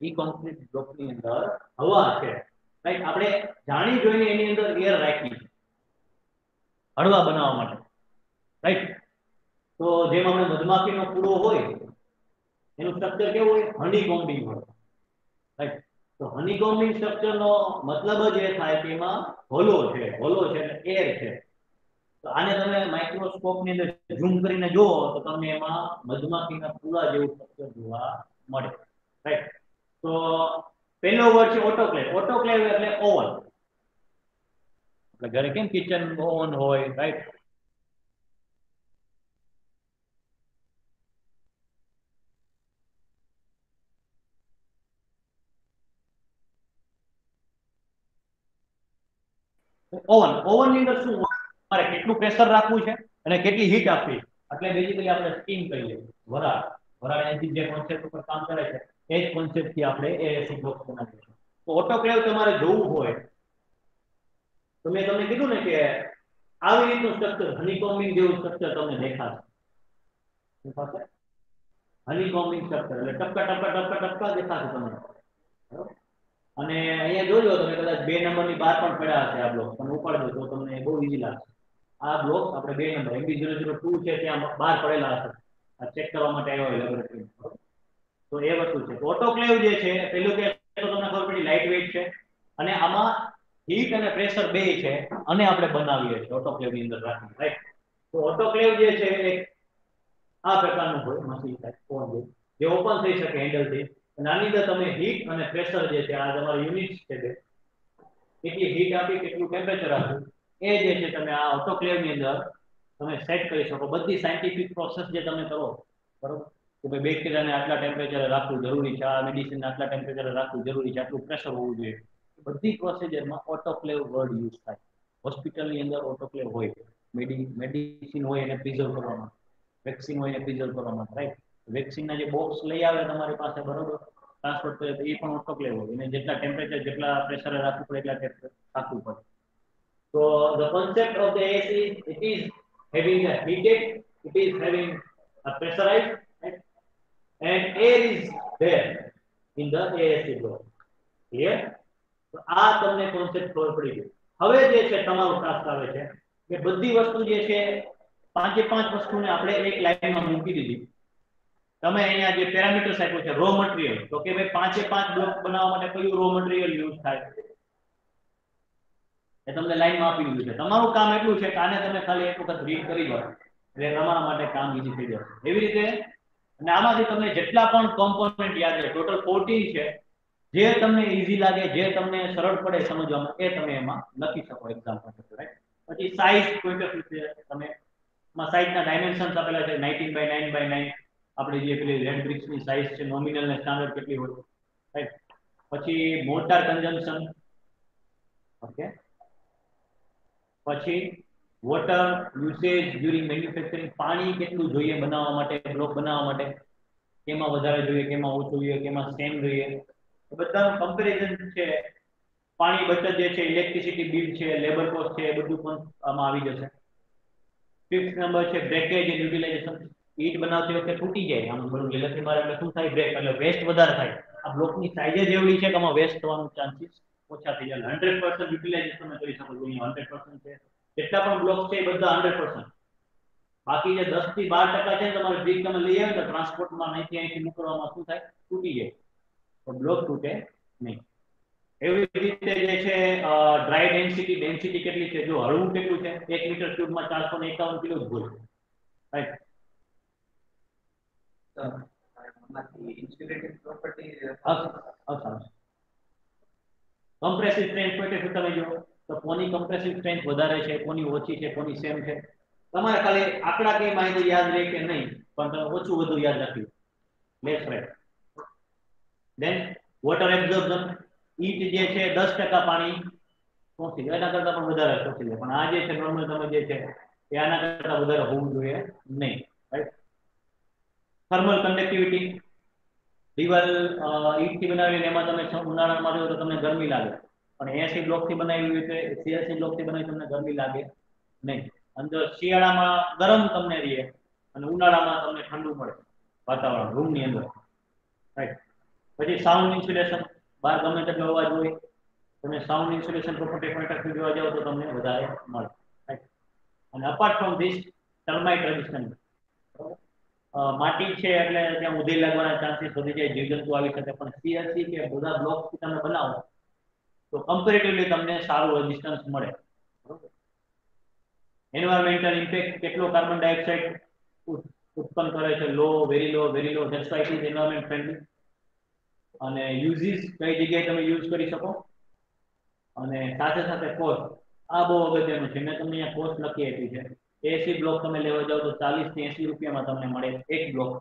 ઈ કોન્ક્રીટ બ્લોકની અંદર હવા છે. રાઈટ આપણે જાણી જોઈને એની અંદર એર રાખી. હળવા બનાવવા માટે. રાઈટ તો જેમ આપણે મધમાખીનો પૂડો હોય એનું સ્ટ્રક્ચર કેવું હોય? હનીકોમ્બિંગ હોય. રાઈટ તો હનીકોમ્બિંગ સ્ટ્રક્ચરનો મતલબ જ એ થાય કે એમાં હોલો છે. હોલો છે એટલે એર છે. તો આને તમે માઇક્રોસ્કોપની અંદર ઝૂમ કરીને જુઓ તો તમને એમાં મધમાખીના પૂરા જેવું સ્ટ્રક્ચર જોવા મળે. રાઈટ તો પહેલો વર્ડ છે ઓટોક્લેવ ઓટોક્લેવ એટલે ઓવન એટલે ઘરે કેમ કિચન ઓવન હોય? રાઈટ ઓવન ઓવનની અંદર શું હોય? તમારે કેટલું પ્રેશર રાખવું છે અને કેટલી હીટ આપવી એટલે બેઝિકલી આપણે સ્ટીમ કહીએ. વરાળ. વરાળ એન્જિન જે કોન્સેપ્ટ ઉપર કામ કરે છે, એ જ કોન્સેપ્ટથી આપણે એએસી બ્લોક બનાવીએ છીએ. તો ઓટોક્લેવ તમારે જોવું હોય, તો મેં તમને કીધું ને કે આવી રીતનું સ્ટ્રક્ચર હનીકોમ્બિંગ જેવું સ્ટ્રક્ચર તમને દેખાશે. દેખાશે હનીકોમ્બિંગ સ્ટ્રક્ચર એટલે ટપકા ટપકા ટપકા ટપકા દેખાશે તમને. બરાબર? અને અહીંયા જોજો, તમે કદાચ બે નંબરની બહાર પણ પડ્યા હશે આ બ્લોક. તમે ઉપાડજો તો તમને બહુ ઈઝી લાગશે. આ બ્લોક આપણે બે number MB zero zero two છે ત્યાં બહાર પડેલા હશે. આ ચેક કરવા માટે આવ્યો હોય લેબોરેટરી તો એ વસ્તુ છે. ઓટોક્લેવ જે છે, પેલું કે તો તમને ખબર પડી લાઇટ વેઇટ છે. અને આમાં હીટ અને પ્રેશર બે છે, અને આપણે બનાવીએ છીએ ઓટોક્લેવની અંદર રાખીને રાઈટ તો ઓટોક્લેવ જે છે, એ આ પ્રકારનું હોય, મશીન ટાઈપ ફોન જે ઓપન થઈ શકે હેન્ડલથી અને આની અંદર તમે હીટ અને પ્રેશર જે છે, આ તમારા યુનિટ છે બે. કેટલી હીટ આપી, કેટલું ટેમ્પરેચર આપ્યું એ જે છે તમે આ ઓટોક્લેવની અંદર તમે સેટ કરી શકો. બધી સાયન્ટિફિક પ્રોસેસ જે તમે કરો, બરોબર? કે ભાઈ બેક્ટેરિયાને આટલા ટેમ્પરેચરે રાખવું જરૂરી છે, આ મેડિસિનને આટલા ટેમ્પરેચરે રાખવું જરૂરી છે, આટલું પ્રેશર હોવું જોઈએ. બધી પ્રોસિજરમાં ઓટોક્લેવ વર્ડ યુઝ થાય. હોસ્પિટલની અંદર ઓટોક્લેવ હોય. મેડિ મેડિસિન હોય એને પ્રિઝર્વ કરવા માટે વેક્સિન હોય એને પ્રિઝર્વ કરવા માટે રાઈટ વેક્સિનના જે બોક્સ લઈ આવે તમારી પાસે બરોબર ટ્રાન્સપોર્ટ કરે તો એ પણ ઓછો લેવો એને જેટલા ટેમ્પરેચર જેટલા પ્રેશરે રાખવું પડે એટલા રાખવું પડે તો the concept of the AC is it is having a heated, it is having a pressurized, right? and air is there in the ASC block. Clear? તો આ તમને કોન્સેપ્ટ ખબર પડી ગઈ હવે જે છે તમારો ટાસ્ક આવે છે કે બધી વસ્તુ જે છે પાંચે પાંચ વસ્તુને આપણે એક લાઈનમાં મૂકી દીધી તમે અહીંયા જે પેરામીટર્સ આપ્યું છે રો મટીરીયલ તો કે ભાઈ પાંચે પાંચ બ્લોક બનાવવા માટે કયું રો મટીરીયલ યુઝ થાય એ તમને લાઈનમાં આપી દીધું છે. તમારું કામ એટલું છે કે આને તમે ખાલી એક વખત રીડ કરી દો એટલે તમારા માટે કામ ઈઝી થઈ જશે. એવી રીતે અને આમાંથી તમને જેટલા પણ કોમ્પોનન્ટ યાદ છે ટોટલ 14 છે, જે તમને ઈઝી લાગે, જે તમને સરળ પડે સમજવામાં, એ તમે એમાં લખી શકો એક્ઝામ માટે રાઈટ પછી સાઇઝ કોઈ તમે માં સાઇઝના ડાયમેન્શન્સ આપેલા છે 19 બાય 9 બાય 9 આપણી જે પેલી રેડ બ્રિક્સની સાઇઝ છે નોમિનલ ને સ્ટાન્ડર્ડ કેટલી હોય રાઈટ પછી મોટાર કન્ઝમ્પશન ઓકે? પછી વોટર યુસેજ ડ્યુરિંગ મેન્યુફેક્ચરિંગ પાણી કેટલું જોઈએ બનાવવા માટે બ્લોક બનાવવા માટે? કેમાં વધારે જોઈએ, કેમાં ઓછું જોઈએ, કેમાં સેમ જોઈએ? એ બધાનું કમ્પેરિઝન છે. પાણી બચત જે છે ઇલેક્ટ્રિસિટી બિલ છે લેબર કોસ્ટ છે, એ બધું પણ આમાં આવી જશે. ફિફ્થ નંબર છે બ્રેકેજ એન્ડ યુટિલાઇઝેશન ઈટ બનાવતી વખતે તૂટી જાય. આમ બધું લીલાથી મારે, એટલે શું થાય? બ્રેક એટલે વેસ્ટ વધારે થાય. આ બ્લોકની સાઈઝ જ એવડી છે કે આમાં વેસ્ટ થવાનું ચાન્સીસ ઓછા થઈ જાય. હંડ્રેડ પર્સન્ટ યુટિલાઇઝેશન તમે કરી શકો છો. અહીંયા હંડ્રેડ પર્સન્ટ છે. જેટલા પણ બ્લોક છે એ બધા હંડ્રેડ પર્સન્ટ બાકી જે દસથી બાર ટકા છે ને તમારે બ્રિક તમે લઈ આવે તો ટ્રાન્સપોર્ટમાં અહીંથી અહીંથી મોકલવામાં શું થાય? તૂટી જાય. તો બ્લોક તૂટે નહીં. એવી રીતે જે છે ડ્રાય ડેન્સિટી ડેન્સિટી કેટલી છે? જો હળવું કેટલું છે? એક મીટર ક્યુબમાં ચારસો ને એકાવન કિલો જ હોય right insulated property compressive strength point જો તો કોની કમ્પ્રેસિવ સ્ટ્રેન્થ વધારે છે, કોની ઓછી છે, કોની સેમ છે? તમારે ખાલી કઈ માહિતી યાદ રહે કે નહીં? પણ તમે ઓછું વધુ યાદ રાખ્યું less right then water absorption ઈટ જે છે, દસ ટકા પાણી શોષી લે. એના કરતા પણ વધારે શોષી લે. પણ આ જે છે નોર્મલ તમે જે છે, એ આના કરતા વધારે હોવું જોઈએ નહીં. રાઈટ થર્મલ કન્ડક્ટિવિટી દિવાલ ઈટથી બનાવીને એમાં તમે ઉનાળામાં રહ્યો તો તમને ગરમી લાગે. પણ એસી બ્લોકથી બનાવી હોય તો બ્લોકથી બનાવી તમને ગરમી લાગે નહીં. અંદર શિયાળામાં ગરમ તમને રહે અને ઉનાળામાં તમને ઠંડુ પડે વાતાવરણ, રૂમની અંદર. રાઈટ પછી સાઉન્ડ ઇન્સ્યુલેશન બહાર ગમે તેટલો અવાજ હોય, તમે sound insulation property point of જોવા જાઓ તો તમને વધારે મળે. રાઈટ અને apart from this termite resistance માટી છે એટલે ત્યાં ઉધઈ લાગવાના ચાન્સીસ વધી જાય, જીવજંતુ આવી શકે. પણ સીએસસી કે બધા બ્લોક તમે બનાવો, તો કમ્પેરેટિવલી તમને સારું રેઝિસ્ટન્સ મળે. એન્વાયરમેન્ટલ ઇમ્પેક્ટ કેટલો કાર્બન ડાયોક્સાઇડ ઉત્પન્ન કરે છે? Low very low very low that's why it is environment friendly અને યુઝિસ કઈ જગ્યાએ તમે યુઝ કરી શકો? અને સાથે સાથે કોસ્ટ આ બહુ અગત્યનું છે. મેં તમને અહીંયા કોસ્ટ લખી આપી છે. એસી બ્લોક તમે લેવા જાઓ તો ચાલીસથી એસી રૂપિયામાં તમને મળે એક બ્લોક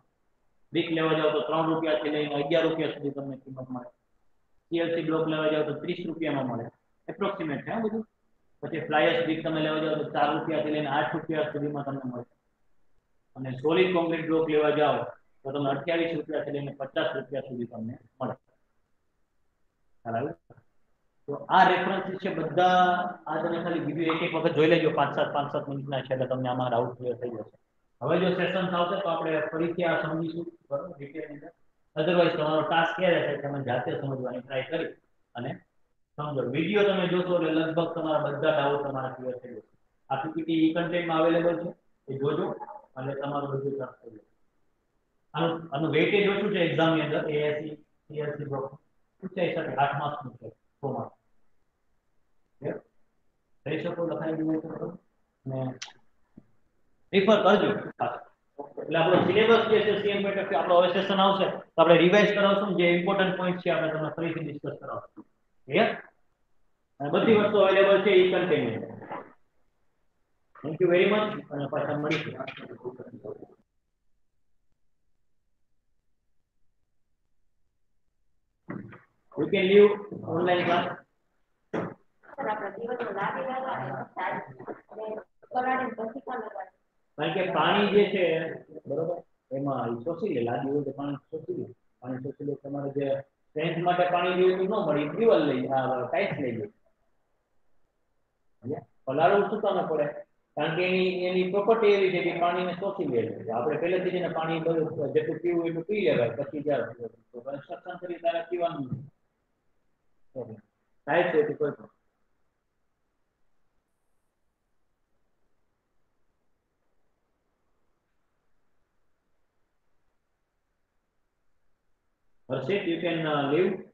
બ્રિક લેવા જાઓ તો ત્રણ રૂપિયાથી લઈને અગિયાર રૂપિયા સુધી તમને કિંમત મળે. સીએલસી બ્લોક લેવા જાઓ તો ત્રીસ રૂપિયામાં મળે. એપ્રોક્સિમેટ છે હા બધું. પછી ફ્લાયર સ્ટીક તમે લેવા જાઓ તો ચાર રૂપિયાથી લઈને આઠ રૂપિયા સુધીમાં તમને મળે. અને સોલિડ કોન્ક્રીટ બ્લોક લેવા જાઓ તો તમને અઠ્યાવીસ રૂપિયાથી લઈને પચાસ રૂપિયા સુધી તમને મળે. ખ્યાલ આવ્યો? તો આ રેફરન્સીસ છે બધા આ તમે ખાલી વીડિયો એક એક વખત જોઈ લેજો, પાંચ સાત પાંચ સાત મિનિટના છે એટલે તમને આમાં ડાઉટ ક્લિયર થઈ જશે. હવે જો સેશન આવશે તો આપણે ફરીથી આ સમજીશું, બરાબર ડિટેલની અંદર. અધરવાઇઝ તમારો ટાસ્ક એ રહેશે તમે જાતે સમજવાની ટ્રાય કરી અને સમજો. વીડિયો તમે જોશો એટલે લગભગ તમારા બધા ડાઉટ તમારા ક્લિયર થઈ જશે. આ પીપીટી કન્ટેન્ટમાં અવેલેબલ છે, એ જોજો અને તમારું બધું ટફ થઈ જશે આનું આનું વેઇટેજ ઓછું છે એક્ઝામની અંદર એએસસી સીએસસી બ્લોક પૂછાઈ શકે આઠ માર્ક્સનું છે? છ માર્ક્સ રિફર કરજો. એટલે આપણો સિલેબસ જે છે સીએમ આપણો હવે આવશે. તો આપણે રિવાઇઝ કરાવશું જે ઇમ્પોર્ટન્ટ પોઈન્ટ છે તમને ફરીથી ડિસ્કસ કરાવશું. અને બધી વસ્તુ અવેલેબલ છે, ઈ content thank you very much અને પાછા મળીશું. You can leave online class. આપણા દિવસનો લાગે લાગે અને કરાડીને પછી કોણ લગાડે પાણી જે છે એમાં શોષી લે, લાદી હોય તો પાણી શોષી પડે. કારણ કે એની એની પ્રોપર્ટી એવી છે કે પાણીને શોષી લે. છે આપણે પહેલેથી પાણી બધું જેટલું પીવું એટલું પી લેવાય, પછી જ્યારે કન્સ્ટ્રક્શન કરી ત્યારે પીવાનું. થાય છે કોઈ પણ That's it. You can uh, leave.